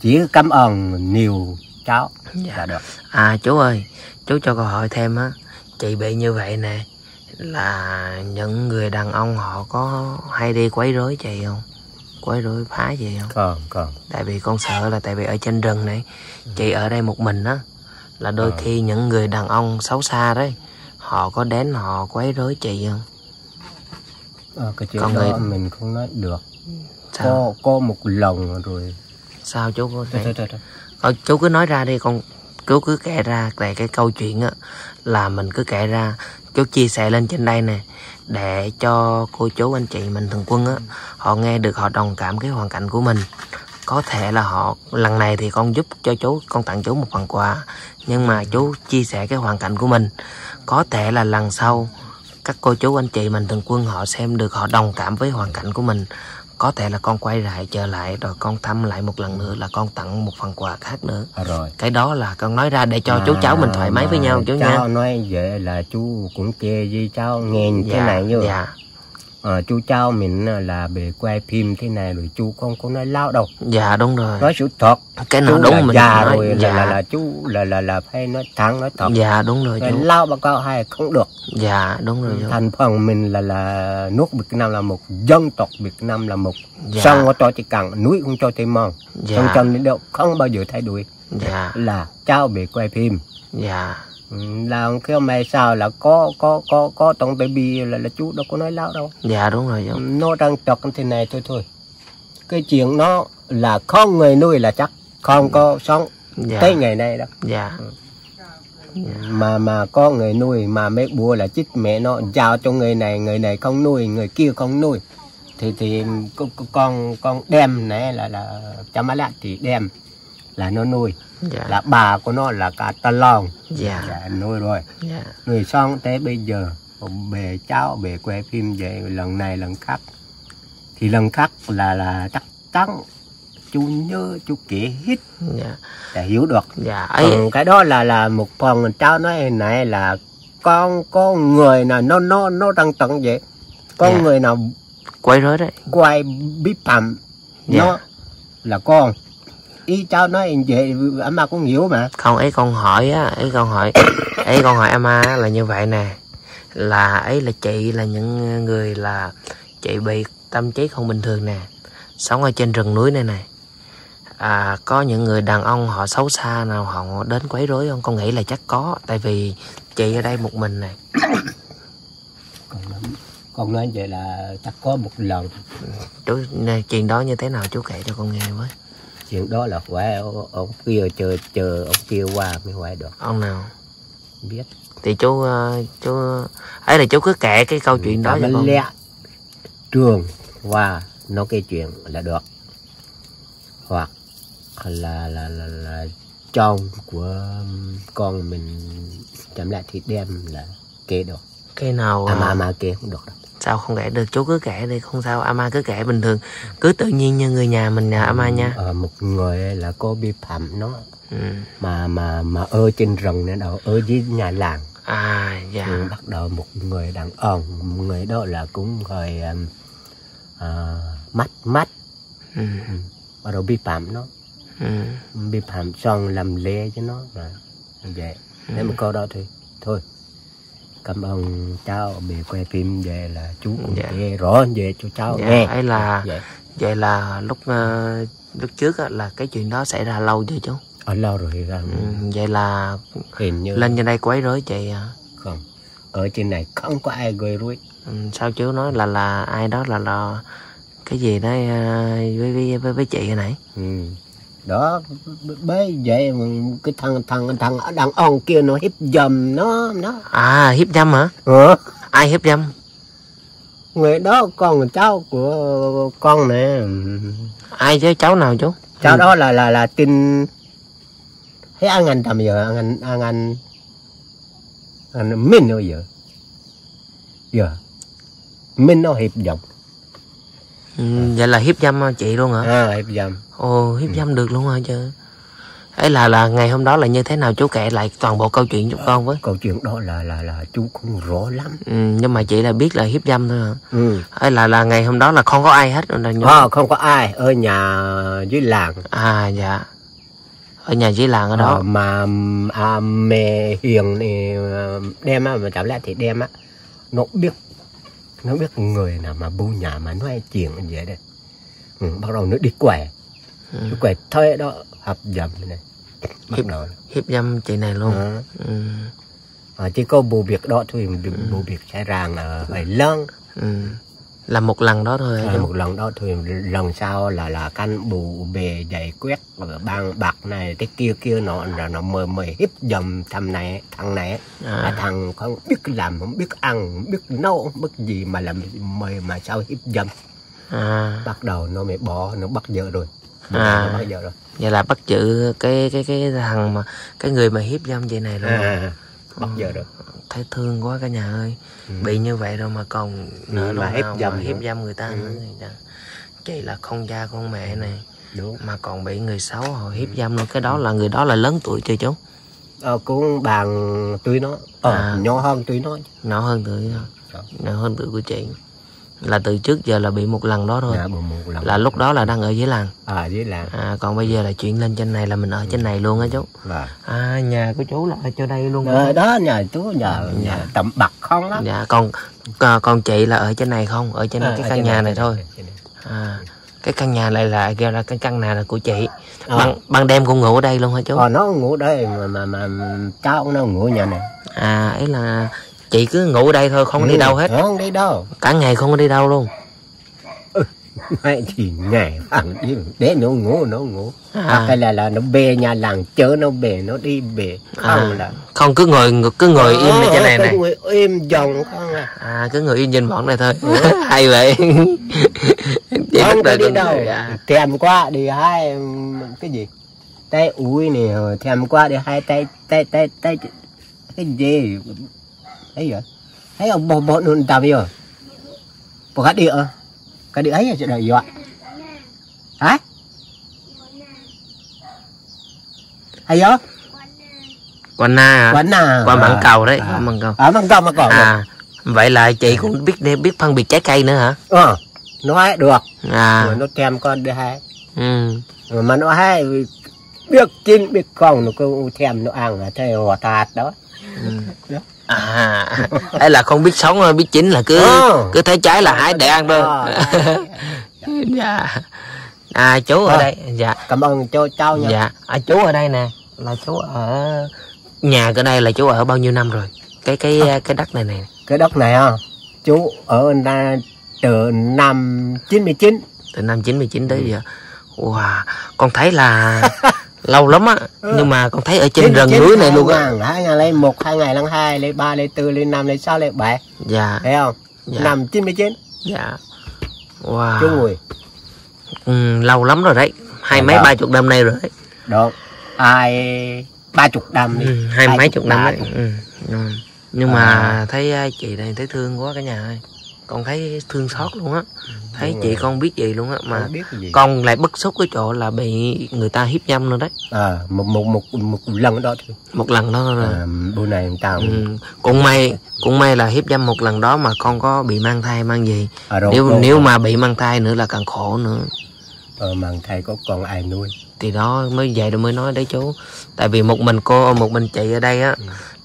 Speaker 2: chỉ cảm ơn nhiều cháu
Speaker 1: Dạ.
Speaker 2: là được.
Speaker 1: À chú ơi chú cho câu hỏi thêm á. Chị bị như vậy nè là những người đàn ông họ có hay đi quấy rối chị không? Quấy rối phá gì không?
Speaker 2: Còn còn
Speaker 1: tại vì con sợ là tại vì ở trên rừng này chị ở đây một mình á là đôi
Speaker 2: Ờ.
Speaker 1: khi những người đàn ông xấu xa đấy họ có đến họ quấy rối chị không
Speaker 2: ờ, cái chuyện
Speaker 1: Còn
Speaker 2: đó
Speaker 1: người-
Speaker 2: mình không nói được.
Speaker 1: Sao?
Speaker 2: Có có một lần rồi.
Speaker 1: Sao chú có
Speaker 2: thôi,
Speaker 1: thể
Speaker 2: thôi, thôi, thôi.
Speaker 1: Thôi, chú cứ nói ra đi con chú cứ kể ra tại cái câu chuyện á là mình cứ kể ra. Chú chia sẻ lên trên đây nè để cho cô chú anh chị mình thường quân á họ nghe được họ đồng cảm cái hoàn cảnh của mình. Có thể là họ lần này thì con giúp cho chú con tặng chú một phần quà nhưng mà chú chia sẻ cái hoàn cảnh của mình. Có thể là lần sau các cô chú anh chị mình thường quân họ xem được họ đồng cảm với hoàn cảnh của mình. Có thể là con quay lại trở lại rồi con thăm lại một lần nữa là con tặng một phần quà khác nữa.
Speaker 2: À, rồi.
Speaker 1: Cái đó là con nói ra để cho chú cháu mình thoải mái với nhau chú
Speaker 2: cháu
Speaker 1: nha
Speaker 2: nói vậy là chú cũng chê với cháu nghe thế
Speaker 1: dạ
Speaker 2: này như
Speaker 1: dạ
Speaker 2: ờ, chú cháu mình là về quay phim thế này rồi chú không có nói lao đâu
Speaker 1: dạ đúng rồi.
Speaker 2: Nói sự thật.
Speaker 1: Cái
Speaker 2: chú
Speaker 1: nào đúng
Speaker 2: là
Speaker 1: mình
Speaker 2: già
Speaker 1: nói.
Speaker 2: rồi là,
Speaker 1: dạ.
Speaker 2: là, là chú là là là phải nói thẳng nói thật.
Speaker 1: Dạ đúng rồi
Speaker 2: Rồi
Speaker 1: chú.
Speaker 2: lao báo cáo hay không được.
Speaker 1: Dạ đúng rồi chú.
Speaker 2: Thành phần mình là là nước Việt Nam là một dân tộc Việt Nam là một.
Speaker 1: Dạ.
Speaker 2: sông cho chỉ cần núi không cho thêm mòn.
Speaker 1: Dạ.
Speaker 2: trong chân đến đâu không bao giờ thay đổi.
Speaker 1: Dạ.
Speaker 2: Là cháu bị quay phim.
Speaker 1: Dạ
Speaker 2: Ừ, là cái mày sao là có có có có tổng baby là là chú đâu có nói láo đâu.
Speaker 1: Dạ đúng rồi
Speaker 2: Ừ,
Speaker 1: chú
Speaker 2: nó đang trật thế này thôi thôi. Cái chuyện nó là không người nuôi là chắc không có sống
Speaker 1: dạ.
Speaker 2: tới ngày nay đâu.
Speaker 1: Dạ.
Speaker 2: Mà mà có người nuôi mà mấy bùa là chích mẹ nó giao cho người này người này không nuôi người kia không nuôi. Thì thì con con con đem này là là chăm lại thì đem là nó nuôi.
Speaker 1: Dạ.
Speaker 2: Là bà của nó là cả ta long.
Speaker 1: Dạ.
Speaker 2: Dạ, nuôi rồi.
Speaker 1: Dạ.
Speaker 2: Nuôi xong tới bây giờ bề cháu bề quay phim vậy lần này lần khác. Thì lần khác là là chắc chắn chú nhớ chú kể hết
Speaker 1: dạ.
Speaker 2: để hiểu được.
Speaker 1: Dạ ấy
Speaker 2: còn cái đó là là một phần cháu nói này là con có người nào nó nó nó đang tận vậy. Con
Speaker 1: Dạ.
Speaker 2: người nào
Speaker 1: quay rối đấy.
Speaker 2: quay bí phạm
Speaker 1: Dạ.
Speaker 2: nó là con ý cháu nói anh mà cũng hiểu mà.
Speaker 1: Không ấy con hỏi á ấy con hỏi ấy con hỏi ama là như vậy nè. Là ấy là chị là những người là chị bị tâm trí không bình thường nè. Sống ở trên rừng núi này này à, có những người đàn ông họ xấu xa nào họ đến quấy rối không? Con nghĩ là chắc có tại vì chị ở đây một mình này
Speaker 2: con nói, con nói vậy là chắc có một lần.
Speaker 1: Chú nè, chuyện đó như thế nào chú kể cho con nghe với
Speaker 2: chuyện đó là phải ông, kia chờ chờ ông kia qua mới phải được.
Speaker 1: Ông nào?
Speaker 2: Biết.
Speaker 1: Thì chú ờ, chú ấy là chú cứ kể cái câu chuyện đó cho con.
Speaker 2: trường qua nói cái chuyện là được. Hoặc là là là, là trong của con mình chậm lại thì đem là kê được.
Speaker 1: Cái nào
Speaker 2: à, mà
Speaker 1: ờ,
Speaker 2: mà kê không được đâu
Speaker 1: sao không kể được chú cứ kể đi không sao ama cứ kể bình thường cứ tự nhiên như người nhà mình nhà ama nha
Speaker 2: Ờ, một người là có vi phạm nó
Speaker 1: ừ.
Speaker 2: mà mà mà ở trên rừng nữa đâu ở dưới nhà làng
Speaker 1: à dạ
Speaker 2: ừ, bắt đầu một người đàn ông người đó là cũng hơi um, à, mắt mắt
Speaker 1: ừ.
Speaker 2: ừ. bắt đầu vi phạm nó
Speaker 1: Ừ.
Speaker 2: vi phạm xong làm lễ cho nó như vậy
Speaker 1: Ừ.
Speaker 2: nếu một câu đó thì thôi cảm ơn cháu bị quay phim về là chú cũng
Speaker 1: Dạ.
Speaker 2: nghe rõ về cho cháu
Speaker 1: dạ
Speaker 2: nghe
Speaker 1: ấy là
Speaker 2: vậy
Speaker 1: vậy là lúc ờ, lúc trước á, là cái chuyện đó xảy ra lâu chưa chú
Speaker 2: ở lâu rồi ra
Speaker 1: ừ. vậy là
Speaker 2: hình như
Speaker 1: lên trên đây quấy rối chị à
Speaker 2: không ở trên này không có ai gây rối
Speaker 1: ừ. sao chú nói là là ai đó là là cái gì đó ờ, với với với, với chị hồi nãy
Speaker 2: ừ. Đó bởi vậy mà cái thằng thằng thằng đàn ông kia nó hiếp dầm nó nó.
Speaker 1: À hiếp dâm hả?
Speaker 2: Ờ.
Speaker 1: ai hiếp dâm?
Speaker 2: Người đó con cháu của con nè.
Speaker 1: Ai chứ cháu nào chú?
Speaker 2: Cháu đó là là là tin. Thấy ăn anh tầm giờ ăn anh ăn anh anh minh bây giờ. Giờ minh nó hiệp dòng
Speaker 1: ừ. vậy là hiếp dâm chị luôn hả?
Speaker 2: À hiệp dòng
Speaker 1: ồ hiếp dâm được luôn hả chứ? Ấy là là ngày hôm đó là như thế nào? Chú kể lại toàn bộ câu chuyện cho con với.
Speaker 2: Câu chuyện đó là là là chú cũng rõ lắm.
Speaker 1: Ừ, nhưng mà chị là biết là hiếp dâm thôi hả?
Speaker 2: Ừ.
Speaker 1: ấy là là ngày hôm đó là không có ai hết rồi là nhớ
Speaker 2: à, không có ai ở nhà dưới làng.
Speaker 1: À dạ. Ở nhà dưới làng ở đó.
Speaker 2: Ờ, mà à, mẹ hiền thì ờ, đem á mà chả lẽ thì đem á nó biết nó biết người nào mà bu nhà mà nói chuyện vậy đấy ừ, bắt đầu nó đi quẻ
Speaker 1: Ừ.
Speaker 2: đi quẻ thuê đó hợp dầm này bắt
Speaker 1: Hiếp-
Speaker 2: đầu
Speaker 1: hiếp dâm chị này luôn
Speaker 2: Ờ.
Speaker 1: ừ.
Speaker 2: Ờ, chỉ có vụ việc đó thôi vụ việc xảy ra ở Hoài Lân
Speaker 1: Ừ. là một lần đó thôi chú
Speaker 2: một lần đó thôi. Lần sau là là canh bù bề giải quyết rồi bang bạc này cái kia kia nọ là nó mời mời hiếp dầm thằng này thằng này.
Speaker 1: À.
Speaker 2: mà thằng không biết làm không biết ăn không biết nấu không biết gì mà làm mời mà sao hiếp dâm
Speaker 1: à.
Speaker 2: Bắt đầu nó mới bỏ nó bắt vợ rồi.
Speaker 1: À.
Speaker 2: nó bắt vợ rồi.
Speaker 1: Vậy là bắt giữ cái cái cái thằng mà cái người mà hiếp dâm chị này luôn
Speaker 2: à, bắt vợ rồi
Speaker 1: thấy thương quá cả nhà ơi.
Speaker 2: Ừ.
Speaker 1: bị như vậy rồi mà còn nợ
Speaker 2: mà hiếp dâm
Speaker 1: hiếp dâm người ta
Speaker 2: Ừ.
Speaker 1: nữa chị là con cha con mẹ này.
Speaker 2: Đúng.
Speaker 1: Mà còn bị người xấu họ hiếp dâm nữa. Cái đó là người đó là lớn tuổi chưa chú?
Speaker 2: Ờ, cũng bằng tuy nó. Ờ,
Speaker 1: À.
Speaker 2: nhỏ hơn tuy nó
Speaker 1: nhỏ hơn tuổi nhỏ hơn tuổi của chị là từ trước giờ là bị một lần đó thôi.
Speaker 2: Dạ, một, lần
Speaker 1: là lúc đó là đang ở dưới làng.
Speaker 2: À dưới làng.
Speaker 1: À, còn bây giờ là chuyển lên trên này là mình ở trên này luôn á chú.
Speaker 2: Và
Speaker 1: à nhà của chú là ở chỗ đây luôn
Speaker 2: ờ, đó nhà chú nhà,
Speaker 1: Dạ.
Speaker 2: nhà tầm bạc không lắm.
Speaker 1: Dạ còn à, còn chị là ở trên này không? Ở trên
Speaker 2: À,
Speaker 1: cái căn nhà này
Speaker 2: trên
Speaker 1: thôi.
Speaker 2: này.
Speaker 1: à cái căn nhà này là kêu là cái căn nhà là của chị.
Speaker 2: À.
Speaker 1: ban ban đêm cũng ngủ ở đây luôn hả chú?
Speaker 2: Ờ, nó ngủ đây mà mà mà cháu nó ngủ nhà này.
Speaker 1: À ấy là chị cứ ngủ đây thôi không có đi
Speaker 2: Ừ,
Speaker 1: đâu hết.
Speaker 2: không đi đâu.
Speaker 1: Cả ngày không có đi đâu luôn.
Speaker 2: Hay thì ngày chứ. Để nó ngủ nó ngủ.
Speaker 1: À.
Speaker 2: à. hay là là nó bê nhà làng chở nó bê nó đi bê. Không
Speaker 1: à,
Speaker 2: là.
Speaker 1: Không cứ ngồi cứ ngồi im ở trên này này.
Speaker 2: cứ ngồi im dòng không à.
Speaker 1: À cứ ngồi yên trên bọn này thôi. Hay vậy. Chị
Speaker 2: không có đi đâu.
Speaker 1: à.
Speaker 2: thèm qua đi hai cái gì? Tay ui nè thèm qua đi hai tay tay tay tay cái gì thấy vậy thấy ông bộ bộ nun tao bây giờ. Bộ cá địa cá địa ấy ở chỗ này dọa. Hả? Hay đó
Speaker 1: qua na
Speaker 2: quán nào
Speaker 1: qua mảng cầu đấy.
Speaker 2: À.
Speaker 1: mảng cầu.
Speaker 2: Ở mảng cầu mà còn.
Speaker 1: À vậy là chị cũng biết biết phân biệt trái cây nữa hả?
Speaker 2: Ờ nói được.
Speaker 1: À.
Speaker 2: Nó thêm con đứa hai.
Speaker 1: Ừ.
Speaker 2: Rồi mà nó hai biết chín biết con nó cứ thêm nó ăn là thế hòa tạt đó
Speaker 1: à ấy là không biết sống biết chín là cứ
Speaker 2: Ờ.
Speaker 1: cứ thấy trái là hái để ăn thôi.
Speaker 2: Ờ,
Speaker 1: dạ. À chú ở
Speaker 2: Ờ.
Speaker 1: đây. Dạ.
Speaker 2: Cảm ơn cho cháu nha
Speaker 1: dạ. À, chú ở đây nè. Là chú ở nhà ở đây là chú ở bao nhiêu năm rồi? Cái cái cái đất này này
Speaker 2: cái đất này à chú ở na từ năm 99
Speaker 1: từ năm 99 tới giờ. Wow. Con thấy là lâu lắm á nhưng mà con thấy ở trên rừng núi này luôn á.
Speaker 2: hai ngày lấy một hai ngày lần hai lấy ba lấy tư lấy năm lấy sáu lấy bảy.
Speaker 1: Dạ.
Speaker 2: Thấy không?
Speaker 1: Dạ.
Speaker 2: năm 99
Speaker 1: dạ. Wow.
Speaker 2: Chú ngồi
Speaker 1: ừ, lâu lắm rồi đấy. Hai
Speaker 2: Dạ,
Speaker 1: mấy
Speaker 2: dạ.
Speaker 1: ba chục năm nay rồi đấy.
Speaker 2: Đó ai ba chục năm đi.
Speaker 1: Ừ, hai mấy chục năm đấy. ừ. ừ. nhưng mà
Speaker 2: À.
Speaker 1: thấy à, chị này thấy thương quá cả nhà ơi con thấy thương xót luôn á. Thấy
Speaker 2: Đúng
Speaker 1: chị
Speaker 2: rồi.
Speaker 1: con biết gì luôn á mà
Speaker 2: gì.
Speaker 1: con lại bức xúc cái chỗ là bị người ta hiếp dâm nữa đấy.
Speaker 2: À, một một một một lần đó thôi.
Speaker 1: Một lần đó rồi
Speaker 2: à, bữa này người ta
Speaker 1: ừ. cũng may cũng may là hiếp dâm một lần đó mà con có bị mang thai mang gì.
Speaker 2: À, rồi,
Speaker 1: nếu
Speaker 2: rồi,
Speaker 1: nếu mà bị mang thai nữa là càng khổ nữa
Speaker 2: ờ, mà thầy có còn ai nuôi?
Speaker 1: Thì đó mới vậy rồi mới nói đấy chú. Tại vì một mình cô một mình chị ở đây á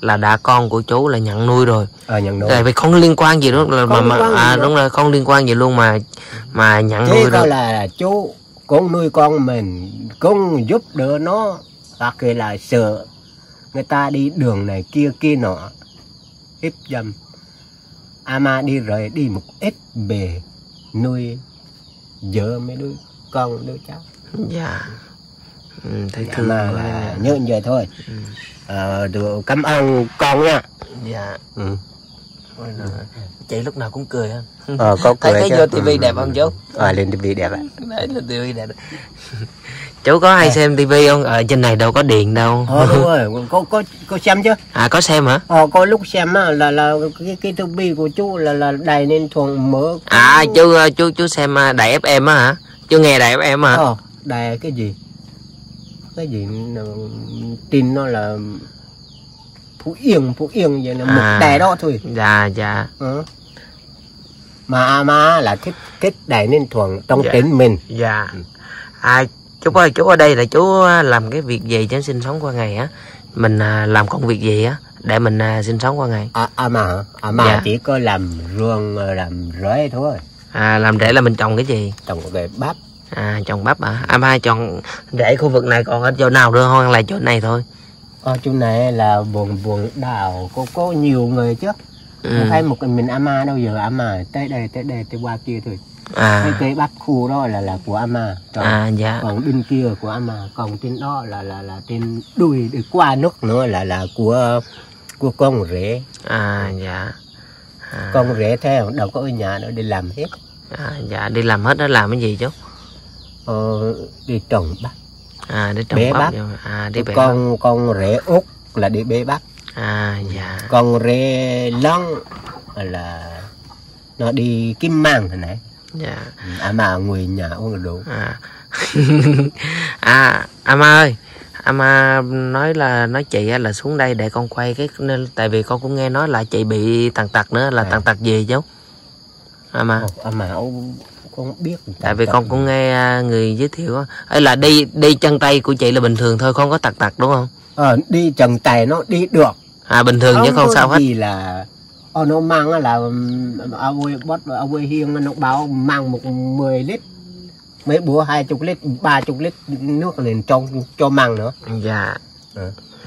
Speaker 1: là đã con của chú là nhận nuôi rồi.
Speaker 2: Ờ nhận nuôi.
Speaker 1: Tại vì không liên quan gì đó là mà,
Speaker 2: Không
Speaker 1: mà
Speaker 2: gì
Speaker 1: à đúng rồi không liên quan gì luôn mà mà nhận
Speaker 2: thế
Speaker 1: nuôi rồi
Speaker 2: là chú cũng nuôi con mình cũng giúp đỡ nó hoặc là sợ người ta đi đường này kia kia nọ. Hiếp dâm. Ama đi rồi đi một ít về nuôi vợ mấy đứa con đứa cháu.
Speaker 1: Dạ. Ừ, thấy thương
Speaker 2: mà là như vậy thôi. Ờ, được cảm ơn con nha.
Speaker 1: Dạ.
Speaker 2: Ừ.
Speaker 1: Ôi là- chị lúc nào cũng cười ha.
Speaker 2: Ờ, có
Speaker 1: thấy
Speaker 2: cười
Speaker 1: thấy
Speaker 2: chứ.
Speaker 1: vô tivi đẹp không chú?
Speaker 2: Ờ, lên tivi đẹp ạ.
Speaker 1: Đấy là tivi đẹp. Chú có hay xem tivi không? Ở trên này đâu có điện đâu.
Speaker 2: Ờ đúng rồi. Có có có xem chứ?
Speaker 1: À có xem hả?
Speaker 2: Ờ có lúc xem á là là cái cái tivi của chú là là đài nên thường mở.
Speaker 1: À chú ờ, chú chú xem ờ, đài fm á hả chú nghe đài fm hả?
Speaker 2: Ờ đài cái gì? Cái gì tin nó là phú yên phú yên vậy là một
Speaker 1: À.
Speaker 2: đài đó thôi.
Speaker 1: Dạ dạ.
Speaker 2: Ờ. mà mà là thích thích đài nên thường trong
Speaker 1: Dạ.
Speaker 2: tỉnh mình.
Speaker 1: Dạ. À chú ơi chú ở đây là chú làm cái việc gì cho sinh sống qua ngày á? Mình ờ, làm công việc gì á? Để mình ờ, sinh sống qua ngày.
Speaker 2: À, à mà à mà
Speaker 1: Dạ.
Speaker 2: chỉ có làm ruộng làm rễ thôi
Speaker 1: à làm rễ là mình trồng cái gì?
Speaker 2: Trồng cái bắp.
Speaker 1: À trồng bắp à? À ba trồng rễ khu vực này còn ở chỗ nào nữa không? Là chỗ này thôi?
Speaker 2: Ở chỗ này là buồn buồn đào có có nhiều người chứ.
Speaker 1: Ừ.
Speaker 2: không phải một mình ama đâu giờ ama tới đây tới đây tới qua kia thôi. Cái
Speaker 1: à
Speaker 2: cây bắp khu đó là là của ama còn,
Speaker 1: à dạ.
Speaker 2: Còn bên kia của ama còn trên đó là là là trên đuôi qua nước nữa là là của của con rể.
Speaker 1: À dạ à,
Speaker 2: con rể theo đâu có ở nhà nữa đi làm hết.
Speaker 1: À, dạ đi làm hết đó làm cái gì chú
Speaker 2: ờ, đi trồng bắp.
Speaker 1: À đi trồng
Speaker 2: Bẻ
Speaker 1: bắp
Speaker 2: bắp.
Speaker 1: vô. à đi bẻ bắp.
Speaker 2: con con rể út là đi bê bắp.
Speaker 1: À dạ.
Speaker 2: Con rể lon là nó đi kiếm măng hồi nãy.
Speaker 1: Dạ.
Speaker 2: À mà người nhà uống rượu
Speaker 1: à. À ama ơi ama nói là nói chị là xuống đây để con quay cái nên tại vì con cũng nghe nói là chị bị tàn tật nữa là
Speaker 2: À.
Speaker 1: tàn tật gì chú ama
Speaker 2: à ông con biết
Speaker 1: tại vì con cũng nghe à, người giới thiệu ấy là đi đi chân tay của chị là bình thường thôi không có tật tật đúng không?
Speaker 2: Ờ, đi trần tài nó đi được.
Speaker 1: À bình thường chứ không sao hết.
Speaker 2: gì là ờ, nó mang là ông ơi bắt ông ơi hiên nó báo mang một 10 lít mấy bữa hai chục lít ba chục lít nước liền cho cho mang nữa.
Speaker 1: Dạ.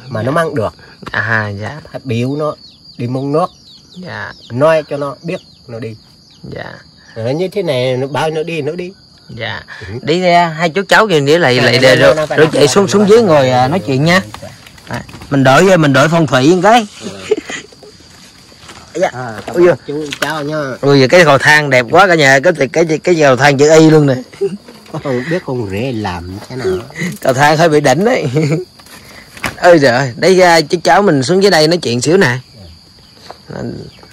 Speaker 2: Mà nó mang được.
Speaker 1: À dạ.
Speaker 2: Phải biểu nó đi mua nước.
Speaker 1: Dạ.
Speaker 2: Nói cho nó biết nó đi.
Speaker 1: Dạ.
Speaker 2: Rồi như thế này nó bao nó đi nó đi.
Speaker 1: Dạ.
Speaker 2: Ừ.
Speaker 1: đi ra hai chú cháu kìa để lại lại
Speaker 2: Này,
Speaker 1: để
Speaker 2: này,
Speaker 1: rồi, rồi chạy xuống xuống dưới ngồi à, nói chuyện nha. À, mình đổi mình đổi phong thủy một cái. Dạ.
Speaker 2: À,
Speaker 1: Ôi
Speaker 2: chú cháu nha.
Speaker 1: Giờ cái cầu thang đẹp quá cả nhà. Cái cái cái, cái cầu thang chữ y luôn nè
Speaker 2: không biết con rể làm thế nào.
Speaker 1: Cầu thang hơi bị đỉnh đấy. Ơi trời ơi đây ra chú cháu mình xuống dưới đây nói chuyện xíu nè.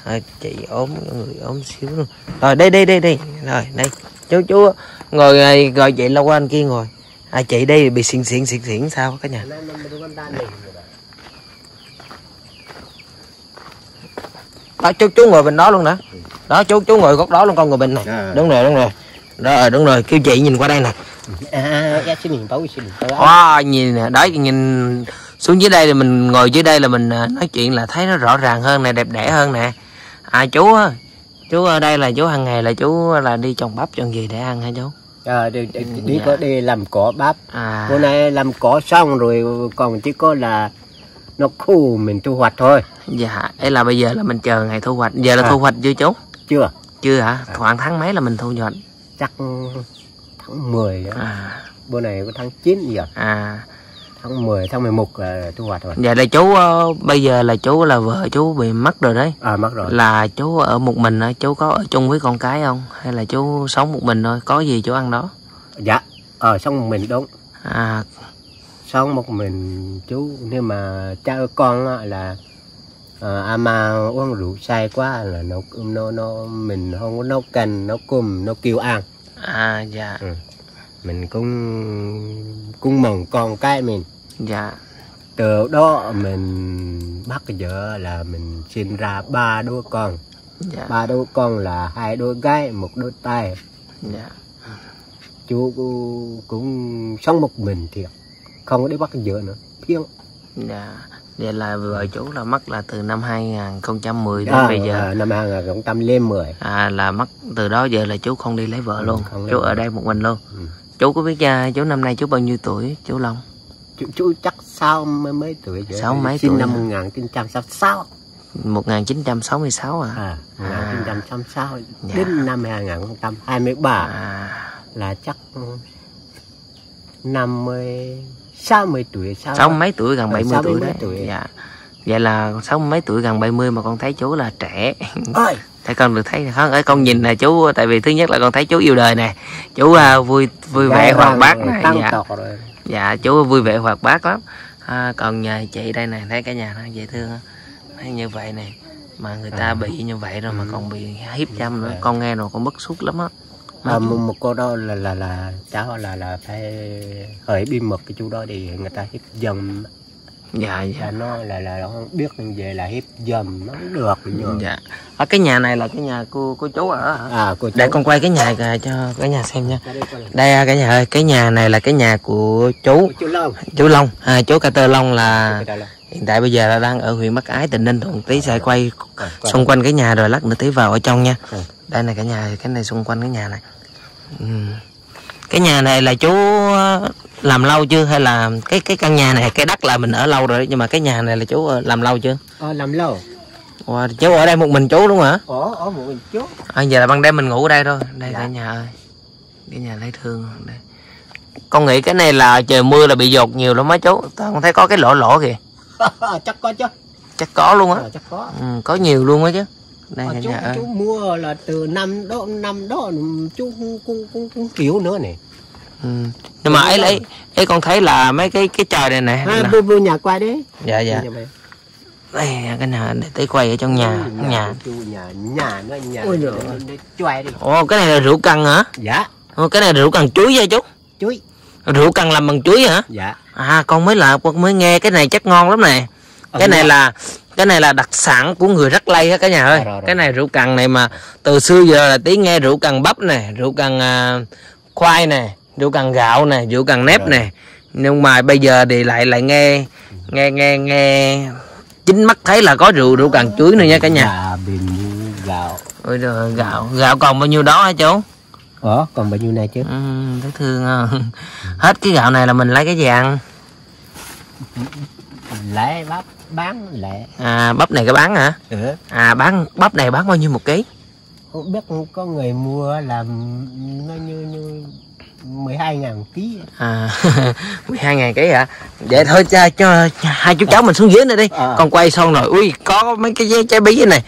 Speaker 1: Thôi, chị ốm người ốm xíu luôn. Rồi đây đây đây đây. Rồi đây. Chú chú ngồi ngồi chị lâu qua anh kia ngồi. À, chị đây bị xỉn xỉn xỉn xỉn sao cả nhà? Đó chú chú ngồi bên đó luôn nè. Đó chú chú ngồi góc đó luôn con ngồi bên này.
Speaker 2: À.
Speaker 1: đúng rồi đúng rồi. đó rồi đúng rồi kêu chị nhìn qua đây nè.
Speaker 2: À dạ xin bảo xin bảo
Speaker 1: wow nhìn nè đấy nhìn xuống dưới đây thì mình ngồi dưới đây là mình à, nói chuyện là thấy nó rõ ràng hơn nè đẹp đẽ hơn nè. À chú chú ở đây là chú hàng ngày là chú là đi trồng bắp trồng gì để ăn hả chú?
Speaker 2: À, đi, đi, đi
Speaker 1: Dạ.
Speaker 2: có đi làm cỏ bắp.
Speaker 1: À.
Speaker 2: Bữa nay làm cỏ xong rồi còn chỉ có là nó khô mình thu hoạch thôi.
Speaker 1: Dạ ấy là bây giờ là mình chờ ngày thu hoạch. Giờ là
Speaker 2: À.
Speaker 1: thu hoạch chưa chú?
Speaker 2: Chưa.
Speaker 1: Chưa hả? Khoảng tháng mấy là mình thu hoạch
Speaker 2: chắc tháng 10 đó.
Speaker 1: à.
Speaker 2: Bữa này có tháng 9 giờ
Speaker 1: à.
Speaker 2: Tháng 10 tháng 11 là thu hoạch rồi.
Speaker 1: Vậy là chú ờ, bây giờ là chú là vợ chú bị mất rồi đấy.
Speaker 2: À mất rồi.
Speaker 1: Là chú ở một mình chú có ở chung với con cái không? Hay là chú sống một mình thôi? Có gì chú ăn đó?
Speaker 2: Dạ ờ xong một mình đúng.
Speaker 1: À.
Speaker 2: Xong một mình chú nếu mà cha con là à, à mà uống rượu say quá là nó nó nó mình không có nấu canh nấu cơm nấu kêu ăn.
Speaker 1: À dạ.
Speaker 2: Mình cũng cũng mong con cái mình.
Speaker 1: Dạ.
Speaker 2: Từ đó mình bắt giờ là mình sinh ra ba đứa con.
Speaker 1: Dạ.
Speaker 2: Ba đứa con là hai đứa gái một đứa trai.
Speaker 1: Dạ.
Speaker 2: Chú cũng, sống một mình thì không có đi bắt vợ nữa. Phiên
Speaker 1: dạ vậy là vợ chú là mất là từ năm 2010 đến
Speaker 2: à,
Speaker 1: bây giờ.
Speaker 2: à, năm 2010
Speaker 1: à là mất từ đó giờ là chú không đi lấy vợ
Speaker 2: Ừ,
Speaker 1: luôn.
Speaker 2: lấy
Speaker 1: chú ở đây một mình luôn.
Speaker 2: Ừ.
Speaker 1: chú có biết à, chú năm nay chú bao nhiêu tuổi chú Long?
Speaker 2: Chú, chú chắc sao mấy, mấy tuổi vậy?
Speaker 1: Sáu mấy
Speaker 2: sinh
Speaker 1: tuổi
Speaker 2: năm
Speaker 1: hả?
Speaker 2: 1966
Speaker 1: 1966 à
Speaker 2: à,
Speaker 1: À.
Speaker 2: 1966
Speaker 1: Dạ.
Speaker 2: đến năm 2023
Speaker 1: à.
Speaker 2: là chắc 50 60 tuổi
Speaker 1: sáu mấy tuổi gần
Speaker 2: Ờ,
Speaker 1: 70
Speaker 2: sáu mươi
Speaker 1: tuổi đấy.
Speaker 2: tuổi.
Speaker 1: dạ. Vậy là sáu mấy tuổi gần 70 mà con thấy chú là trẻ.
Speaker 2: Ơi
Speaker 1: thấy con được thấy không ấy con nhìn là chú tại vì thứ nhất là con thấy chú yêu đời nè. Chú à, vui vui vẻ
Speaker 2: gái
Speaker 1: hoạt
Speaker 2: hoàng
Speaker 1: bát
Speaker 2: rồi,
Speaker 1: này. dạ. dạ chú vui vẻ hoạt bát lắm. À, còn nhà chị đây này thấy cả nhà nó dễ thương thấy như vậy này mà người ta
Speaker 2: À.
Speaker 1: bị như vậy rồi mà
Speaker 2: Ừ.
Speaker 1: còn bị hiếp dâm nữa.
Speaker 2: À.
Speaker 1: con nghe rồi con bức xúc lắm á
Speaker 2: à, một, một cô đó là là là cháu là là phải hỏi bí mật cái chú đó thì người ta hiếp dâm.
Speaker 1: Dạ dạ.
Speaker 2: Nó là là nó không biết vậy là hiếp dâm nó không được. Nhưng
Speaker 1: dạ. Ở cái nhà này là cái nhà của của chú ở hả?
Speaker 2: À cô
Speaker 1: để
Speaker 2: chú.
Speaker 1: con quay cái nhà kìa cho cả nhà xem nha.
Speaker 2: Đây
Speaker 1: đây à, cả nhà ơi cái nhà này là cái nhà của chú.
Speaker 2: Cô chú Long.
Speaker 1: Chú Long. À, chú Ca Tơ Long
Speaker 2: Cái là-
Speaker 1: hiện tại bây giờ là đang ở huyện Bắc Ái tỉnh Ninh Thuận tí sẽ quay
Speaker 2: à, coi.
Speaker 1: xung quanh cái nhà rồi lát nữa tí vào ở trong nha.
Speaker 2: Ừ.
Speaker 1: đây này cả nhà cái này xung quanh cái nhà này. Ừ. cái nhà này là chú ờ, làm lâu chưa? Hay là cái cái căn nhà này cái đất là mình ở lâu rồi nhưng mà cái nhà này là chú ờ, làm lâu chưa?
Speaker 2: Ờ, làm lâu.
Speaker 1: Wow, chú ở đây một mình chú đúng không hả
Speaker 2: ở ở một mình chú.
Speaker 1: À, giờ là ban đêm mình ngủ ở đây thôi. Đây
Speaker 2: Dạ.
Speaker 1: cả nhà ơi. Cái nhà thấy thương đây. Con nghĩ cái này là trời mưa là bị dột nhiều lắm á chú. Tao không thấy có cái lỗ lỗ kìa
Speaker 2: chắc có chứ.
Speaker 1: Chắc có luôn á.
Speaker 2: À, chắc có.
Speaker 1: Ừ, có nhiều luôn á chứ. Đây
Speaker 2: à,
Speaker 1: cả
Speaker 2: chú chú mua là từ năm đó năm đó chú cũng cũng cũng, cũng kiểu nữa này
Speaker 1: ừ. nhưng mà ấy ấy ấy con thấy là mấy cái cái trời này nè.
Speaker 2: À, bu bu nhà qua đấy
Speaker 1: dạ dạ. Đây cái nhà để tới quay ở trong nhà
Speaker 2: Ừ,
Speaker 1: nhà
Speaker 2: chú nhà nhà nó nhà
Speaker 1: Ôi
Speaker 2: nó- nó choai đi.
Speaker 1: Ồ cái này là rượu cần hả?
Speaker 2: Dạ.
Speaker 1: Ồ, cái này là rượu cần chuối nha chú.
Speaker 2: Chuối
Speaker 1: rượu cần làm bằng chuối hả?
Speaker 2: Dạ.
Speaker 1: À con mới là con mới nghe cái này chắc ngon lắm nè cái này là cái này là đặc sản của người rắc lây á cả nhà ơi.
Speaker 2: Rồi, rồi, rồi.
Speaker 1: cái này rượu cần này mà từ xưa giờ là tí nghe rượu cần bắp nè rượu cần à, khoai nè rượu cần gạo nè rượu cần nếp nè. Nhưng mà bây giờ thì lại lại nghe nghe nghe nghe chính mắt thấy là có rượu rượu cần chuối nữa nha cả nhà.
Speaker 2: Bình gạo.
Speaker 1: Ôi gạo. Gạo còn bao nhiêu đó hả chú
Speaker 2: ờ còn bao nhiêu này chứ?
Speaker 1: Ừ, thấy thương không? Hết cái gạo này là mình lấy cái gì ăn?
Speaker 2: Lẻ bắp bán lẻ
Speaker 1: à bắp này cái bán hả?
Speaker 2: Ừ.
Speaker 1: à bán bắp này bán bao nhiêu một ký?
Speaker 2: Không biết có người mua làm nó như như 12 ngàn ký.
Speaker 1: À 12 ngàn ký hả? Vậy thôi cho, cho hai chú cháu mình xuống dưới này đi.
Speaker 2: À.
Speaker 1: con quay xong rồi ui có mấy cái trái- trái bí này.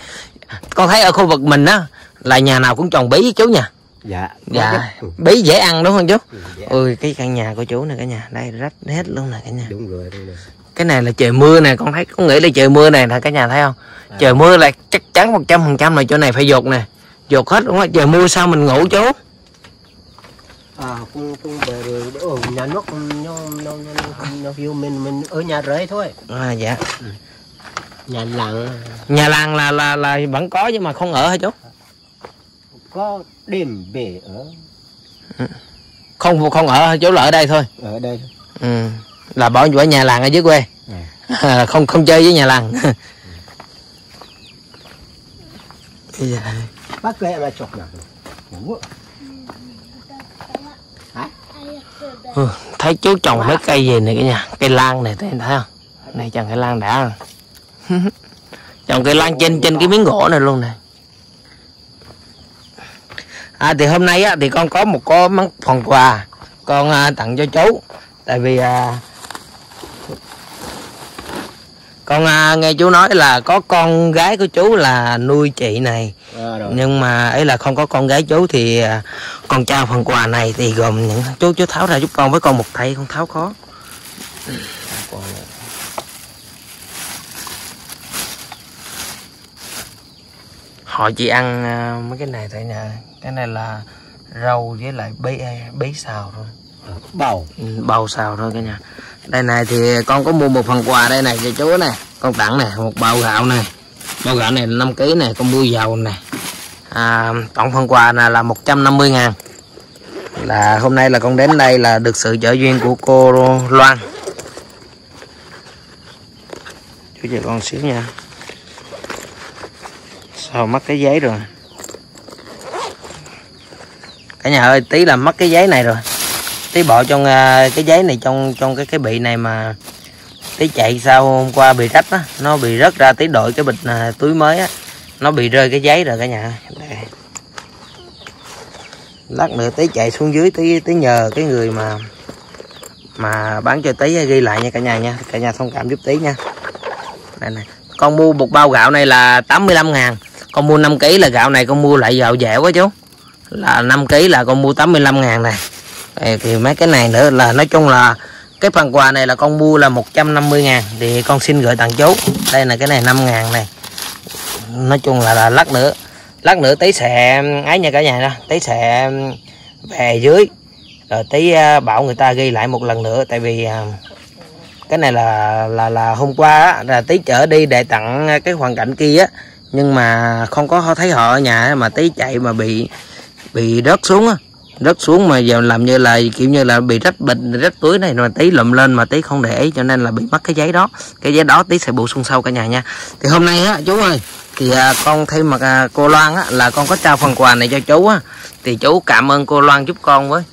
Speaker 1: Con thấy ở khu vực mình á là nhà nào cũng trồng bí chú nha
Speaker 2: dạ
Speaker 1: dạ
Speaker 2: Ừ,
Speaker 1: bí dễ ăn đúng không chú?
Speaker 2: Ừ, dạ.
Speaker 1: ui cái căn nhà của chú này cả nhà đây rách hết luôn nè cả nhà.
Speaker 2: Đúng rồi đúng rồi.
Speaker 1: Cái này là trời mưa nè con thấy con nghĩ là trời mưa này nè cả nhà thấy không?
Speaker 2: À.
Speaker 1: trời mưa là chắc chắn một trăm phần trăm là chỗ này phải dột nè. Dột hết đúng không trời mưa sao mình ngủ chú?
Speaker 2: À cũng cũng về rồi ở nhà nước nó nó nó kêu mình mình ở nhà rưỡi thôi.
Speaker 1: À, dạ.
Speaker 2: Nhà làng.
Speaker 1: Nhà làng là là là vẫn có nhưng mà không ở hả chú
Speaker 2: có đêm về ở
Speaker 1: không không ở chú là ở đây thôi.
Speaker 2: ở đây.
Speaker 1: Ừ. là bỏ bỏ nhà làng ở dưới quê.
Speaker 2: Ừ.
Speaker 1: không không chơi với nhà làng. Dạ.
Speaker 2: bác kệ mà chọc nào
Speaker 1: Ừ, thấy chú trồng mấy cây gì này cả nhà? Cây lan này thấy thấy không? Này trồng cây lan đã. Trồng cây lan trên trên cái miếng gỗ này luôn này à thì hôm nay á thì con có một có món phần quà. Con à, tặng cho chú. Tại vì à, con à, nghe chú nói là có con gái của chú là nuôi chị này.
Speaker 2: À, rồi.
Speaker 1: nhưng mà ấy là không có con gái chú thì à, con trao phần quà này thì gồm những chú chú tháo ra giúp con với con một tay con tháo khó họ chỉ ăn à, mấy cái này tại nhà cái này là rau với lại bí bí xào thôi.
Speaker 2: Bầu.
Speaker 1: Ừ, bầu xào thôi cả nhà. Đây này thì con có mua một phần quà đây này cho chú này con tặng này một bao gạo này bao gạo này 5 kg này con mua dầu này à, tổng phần quà là là 150 ngàn. Là hôm nay là con đến đây là được sự trợ duyên của cô Loan. Chú chờ con xíu nha sao mất cái giấy rồi. Cả nhà ơi, tí là mất cái giấy này rồi. Tí bỏ trong à, cái giấy này trong trong cái cái bị này mà tí chạy sao hôm qua bị rách á. Nó bị rớt ra tí đội cái bịch à, túi mới á. Nó bị rơi cái giấy rồi cả nhà Đây. lát nữa tí chạy xuống dưới tí tí nhờ cái người mà mà bán cho tí ghi lại nha cả nhà nha. Cả nhà thông cảm giúp tí nha. Này này. Con mua một bao gạo này là 85 ngàn con mua 5 kg là gạo này con mua lại gạo dẻo quá chú. Là 5 kg là con mua 85 ngàn này. Đây, thì mấy cái này nữa là nói chung là cái phần quà này là con mua là 150 ngàn. Thì con xin gửi tặng chú. Đây là cái này 5 ngàn này. Nói chung là, là lắc nữa lát nữa tí sẽ um, ấy nha cả nhà đó. Tí sẽ um, về dưới. Rồi tí à, bảo người ta ghi lại một lần nữa. Tại vì à, cái này là là là hôm qua á, là tí chở đi để tặng à, cái hoàn cảnh kia á nhưng mà không có thấy họ ở nhà mà tí chạy mà bị bị rớt xuống á. Rớt xuống mà giờ làm như là kiểu như là bị rách bịch rách túi này rồi tí lụm lên mà tí không để ý cho nên là bị mất cái giấy đó. Cái giấy đó tí sẽ bổ sung sau cả nhà nha. Thì hôm nay á chú ơi thì à, con thay mặt à, cô Loan á là con có trao phần quà này cho chú á. Thì chú cảm ơn cô Loan giúp con với.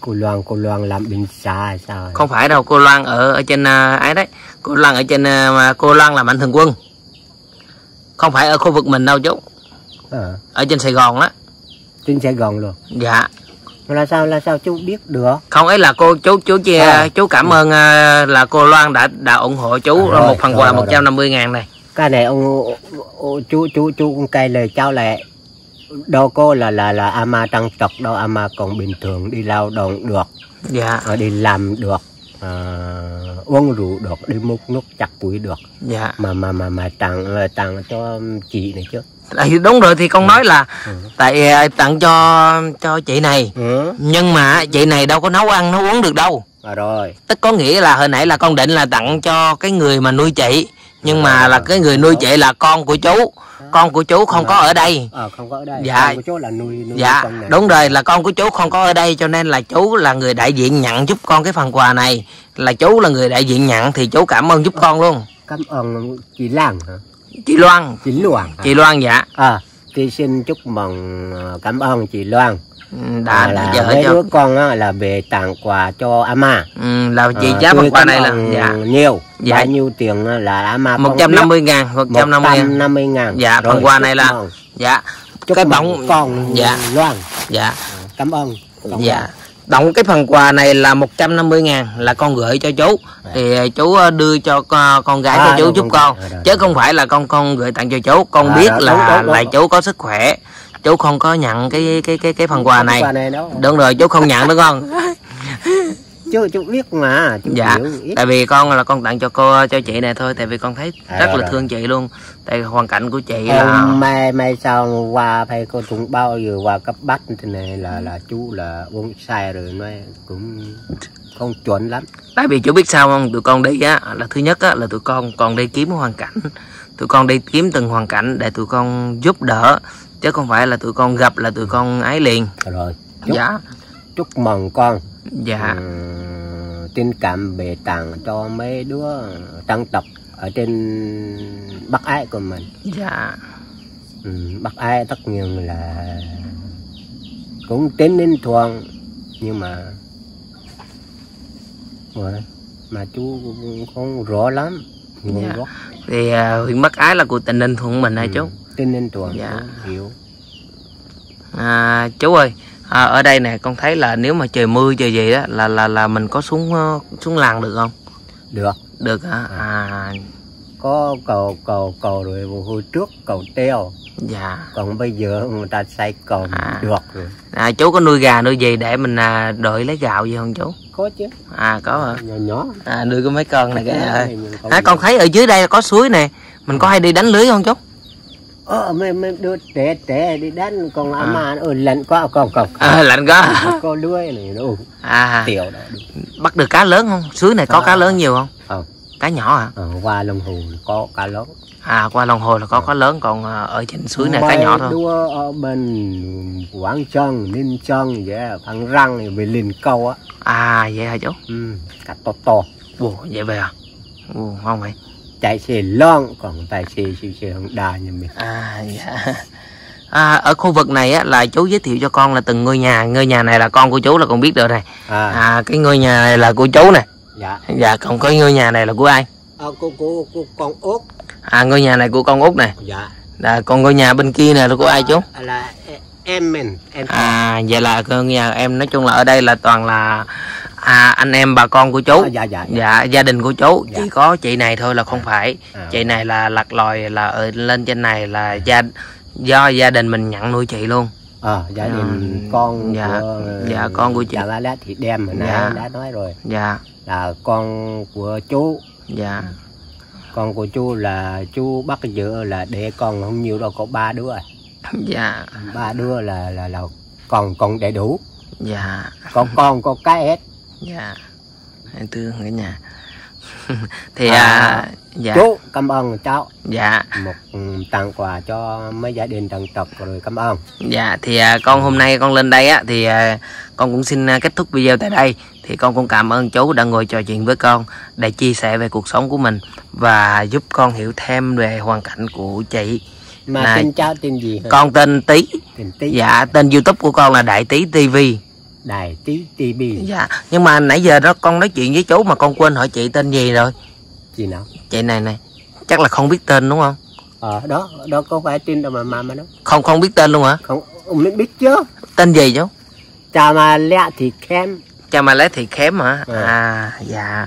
Speaker 2: Cô loan cô loan làm bên xa sao?
Speaker 1: Không phải đâu cô Loan ở ở trên à, ấy đấy. Cô Loan ở trên à, mà cô Loan là mạnh thường quân không phải ở khu vực mình đâu chú.
Speaker 2: Ờ.
Speaker 1: Ở trên Sài Gòn á.
Speaker 2: Trên Sài Gòn luôn?
Speaker 1: Dạ.
Speaker 2: Là sao là sao chú biết được?
Speaker 1: Không ấy là cô chú chú chia
Speaker 2: À.
Speaker 1: chú cảm ơn à, là cô Loan đã đã ủng hộ chú
Speaker 2: À, rồi,
Speaker 1: một phần quà
Speaker 2: rồi,
Speaker 1: 150 ngàn này.
Speaker 2: Cái này ông chú chú chú cũng cay lời cháu lại đâu có là là là ama trăng trọc đâu ama còn bình thường đi lao động được.
Speaker 1: Dạ.
Speaker 2: Ờ, đi làm được ờ, uống rượu được đi múc nước chặt củi được.
Speaker 1: Dạ.
Speaker 2: Mà mà mà mà tặng ờ, tặng cho chị này chứ.
Speaker 1: Thì đúng rồi thì con nói là
Speaker 2: Ừ.
Speaker 1: tại à, tặng cho cho chị này.
Speaker 2: Ừ.
Speaker 1: nhưng mà chị này đâu có nấu ăn nấu uống được đâu.
Speaker 2: À, rồi.
Speaker 1: Tức có nghĩa là hồi nãy là con định là tặng cho cái người mà nuôi chị. Nhưng mà
Speaker 2: À.
Speaker 1: là cái người nuôi chị là con của chú con của chú không có ở đây.
Speaker 2: ờ không có ở đây.
Speaker 1: Dạ.
Speaker 2: Con của chú là nuôi nuôi
Speaker 1: dạ
Speaker 2: con này.
Speaker 1: đúng rồi là con của chú không có ở đây cho nên là chú là người đại diện nhận giúp con cái phần quà này. Là chú là người đại diện nhận thì chú cảm ơn giúp con luôn.
Speaker 2: cảm ơn chị Lan hả?
Speaker 1: Chị Loan.
Speaker 2: Chị Loan hả?
Speaker 1: chị Loan dạ.
Speaker 2: À thì xin chúc mừng ờ, cảm ơn chị Loan
Speaker 1: đã,
Speaker 2: à,
Speaker 1: đã
Speaker 2: là
Speaker 1: giờ
Speaker 2: mấy đứa con á, là về tặng quà cho ama.
Speaker 1: Ừ, là chị
Speaker 2: Ờ,
Speaker 1: giá
Speaker 2: tôi
Speaker 1: phần quà này là
Speaker 2: ơn
Speaker 1: dạ.
Speaker 2: nhiều.
Speaker 1: Dạ.
Speaker 2: bao nhiêu tiền là ama
Speaker 1: 150 ngàn 150 ngàn.
Speaker 2: 150 ngàn.
Speaker 1: Dạ,
Speaker 2: Rồi,
Speaker 1: phần quà này là- dạ.
Speaker 2: Chúc
Speaker 1: cái bóng-
Speaker 2: con
Speaker 1: dạ.
Speaker 2: Loan.
Speaker 1: Dạ.
Speaker 2: Cảm ơn.
Speaker 1: Dạ. tổng cái phần quà này là 150 ngàn là con gửi cho chú. Thì chú ờ, đưa cho con, con gái
Speaker 2: À,
Speaker 1: cho chú giúp
Speaker 2: con
Speaker 1: chứ không phải là con con gửi tặng cho chú. Con
Speaker 2: À,
Speaker 1: biết là là chú có sức khỏe chú không có nhận cái cái cái cái phần quà này.
Speaker 2: quà này đâu.
Speaker 1: Đúng rồi chú không nhận đúng không?
Speaker 2: Chứ chú biết mà chú
Speaker 1: Dạ.
Speaker 2: hiểu
Speaker 1: tại vì con là con tặng cho cô cho chị này thôi tại vì con thấy
Speaker 2: À,
Speaker 1: rất
Speaker 2: rồi,
Speaker 1: là
Speaker 2: rồi.
Speaker 1: thương chị luôn. Tại hoàn cảnh của chị là
Speaker 2: mai mai sau qua phải có chúng bao giờ qua cấp bắt thế này là là chú là uống sai rồi nói cũng không chuẩn lắm.
Speaker 1: Tại vì chú biết sao không? Tụi con đi á là thứ nhất á là tụi con còn đi kiếm hoàn cảnh. Tụi con đi kiếm từng hoàn cảnh để tụi con giúp đỡ chứ không phải là tụi con gặp là tụi con ái liền.
Speaker 2: Rồi chúc,
Speaker 1: dạ.
Speaker 2: chúc mừng con.
Speaker 1: Dạ.
Speaker 2: Ừm, tình cảm bề tặng cho mấy đứa tăng tộc ở trên Bắc Ái của mình.
Speaker 1: Dạ.
Speaker 2: Ừm, Bắc Ái tất nhiên là cũng tính đến thuần nhưng mà rồi mà chú cũng không rõ lắm.
Speaker 1: Dạ. thì à, huyện Bắc Ái là của tỉnh Ninh Thuận mình hả chú
Speaker 2: Tính đến thuần
Speaker 1: Dạ.
Speaker 2: hiểu.
Speaker 1: À, chú ơi à, ở đây nè con thấy là nếu mà trời mưa trời gì đó là là là mình có xuống ờ, xuống làng được không?
Speaker 2: Được.
Speaker 1: Được hả? À.
Speaker 2: Có cầu cầu cầu rồi hồi trước cầu treo.
Speaker 1: Dạ.
Speaker 2: Còn bây giờ người ta xây cầu
Speaker 1: À.
Speaker 2: được rồi.
Speaker 1: À, chú có nuôi gà nuôi gì để mình à, đợi lấy gạo gì không chú?
Speaker 2: Có chứ.
Speaker 1: À có hả?
Speaker 2: Nhỏ nhỏ.
Speaker 1: À nuôi có mấy con này cái à, con thấy ở dưới đây có suối nè. Mình có hay đi đánh lưới không chú
Speaker 2: ờ mấy mấy đứa trẻ trẻ đi đánh con
Speaker 1: À.
Speaker 2: à. mà ừ lạnh quá. Còn còn.
Speaker 1: À, lạnh có
Speaker 2: có lưới này đâu
Speaker 1: à.
Speaker 2: tiểu đó
Speaker 1: bắt được cá lớn không? Suối này có
Speaker 2: Có.
Speaker 1: cá lớn nhiều không?
Speaker 2: Không.
Speaker 1: cá nhỏ hả?
Speaker 2: Ờ, qua lông hồ có cá lớn.
Speaker 1: À qua lòng hồ là có cá lớn. Còn à, ở trên suối này cá nhỏ thôi.
Speaker 2: đua ở bên quảng trân ninh trân vậy yeah, thằng răng này về liền câu á.
Speaker 1: À vậy hả chú?
Speaker 2: Ừ, cá to to.
Speaker 1: Ồ, vậy về à? Ồ, ngon vậy
Speaker 2: chạy xe lon còn tài xe xe xe đa như mình.
Speaker 1: À dạ. À, ở khu vực này á là chú giới thiệu cho con là từng ngôi nhà. Ngôi nhà này là con của chú là con biết được này.
Speaker 2: À,
Speaker 1: à cái ngôi nhà này là của chú này
Speaker 2: dạ.
Speaker 1: Dạ còn cái ngôi nhà này là của ai?
Speaker 2: Ờ, cô cô cô con út.
Speaker 1: À ngôi nhà này của con út này
Speaker 2: dạ.
Speaker 1: À, còn ngôi nhà bên kia này là của ai chú?
Speaker 2: À, là em mình em.
Speaker 1: À vậy là ngôi nhà em nói chung là ở đây là toàn là à, anh em bà con của chú.
Speaker 2: Ờ, dạ dạ dạ.
Speaker 1: Dạ gia đình của chú.
Speaker 2: Dạ.
Speaker 1: chỉ có chị này thôi là không phải.
Speaker 2: À.
Speaker 1: chị này là lặt lòi là ở lên trên này là gia do gia đình mình nhận nuôi chị luôn.
Speaker 2: Ờ gia đình
Speaker 1: À,
Speaker 2: con
Speaker 1: dạ,
Speaker 2: của
Speaker 1: dạ, con của chị.
Speaker 2: dạ lá thì đem hồi nãy
Speaker 1: Dạ.
Speaker 2: đã nói rồi.
Speaker 1: Dạ.
Speaker 2: Là con của chú.
Speaker 1: Dạ.
Speaker 2: Con của chú là chú bắt giữ là để con không nhiều đâu có ba đứa
Speaker 1: dạ.
Speaker 2: Ba đứa là là là còn còn đầy đủ.
Speaker 1: Dạ.
Speaker 2: Có con có cái hết
Speaker 1: dạ. Em thương cả nhà. Thì
Speaker 2: À,
Speaker 1: à, dạ.
Speaker 2: chú cảm ơn cháu.
Speaker 1: Dạ.
Speaker 2: Một ừ, tặng quà cho mấy gia đình tận tộc rồi cảm ơn.
Speaker 1: Dạ thì à, con hôm nay con lên đây á thì à, con cũng xin à, kết thúc video tại đây. Thì con cũng cảm ơn chú đã ngồi trò chuyện với con để chia sẻ về cuộc sống của mình và giúp con hiểu thêm về hoàn cảnh của chị.
Speaker 2: Mà
Speaker 1: Này.
Speaker 2: tên cháu tên gì hả?
Speaker 1: con tên Tý. Dạ tên youtube của con là Đại Tý TV
Speaker 2: đài tí tv
Speaker 1: dạ nhưng mà nãy giờ đó con nói chuyện với chú mà con quên hỏi chị tên gì rồi?
Speaker 2: Gì nào?
Speaker 1: Chị này này chắc là không biết tên đúng không?
Speaker 2: Ờ đó đó có phải tên đâu mà mà mà đó.
Speaker 1: Không không biết tên luôn hả?
Speaker 2: Không mình biết chứ.
Speaker 1: Tên gì chú?
Speaker 2: Chà mà lẹ thì kém
Speaker 1: cha mà lấy thì kém hả?
Speaker 2: Ừ.
Speaker 1: à dạ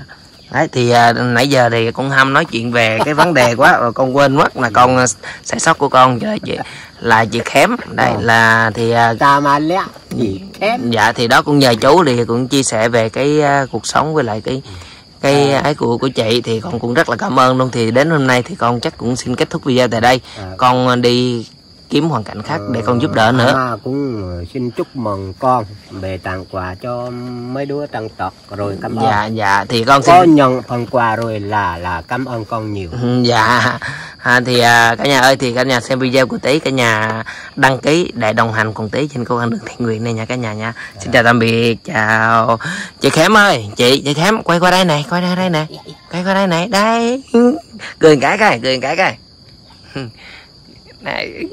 Speaker 1: đấy thì à, nãy giờ thì con ham nói chuyện về cái vấn đề quá rồi con quên mất là con à, sai sót của con. Là chị là chị kém đây
Speaker 2: Ừ.
Speaker 1: là thì à,
Speaker 2: mà lẹ thì kém
Speaker 1: dạ thì đó cũng nhờ chú thì cũng chia sẻ về cái à, cuộc sống với lại cái cái ấy của của chị. Thì con cũng rất là cảm ơn luôn. Thì đến hôm nay thì con chắc cũng xin kết thúc video tại đây.
Speaker 2: À.
Speaker 1: con à, đi kiếm hoàn cảnh khác để con giúp đỡ nữa.
Speaker 2: À, cũng xin chúc mừng con về tặng quà cho mấy đứa tăng tộc rồi cảm ơn.
Speaker 1: dạ dạ thì con xin
Speaker 2: có nhận phần quà rồi là là cảm ơn con nhiều.
Speaker 1: Ừ, dạ. À, thì à, cả nhà ơi thì cả nhà xem video của tí cả nhà đăng ký để đồng hành cùng tí trên con đường thiện nguyện này nha cả nhà nha. Xin chào tạm biệt. Chào. Chị khém ơi chị chị khém quay qua đây này quay ra đây nè quay qua đây này đây. Cười cái coi cười cái coi này.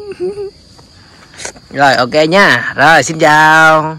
Speaker 1: Rồi ok nha. Rồi xin chào.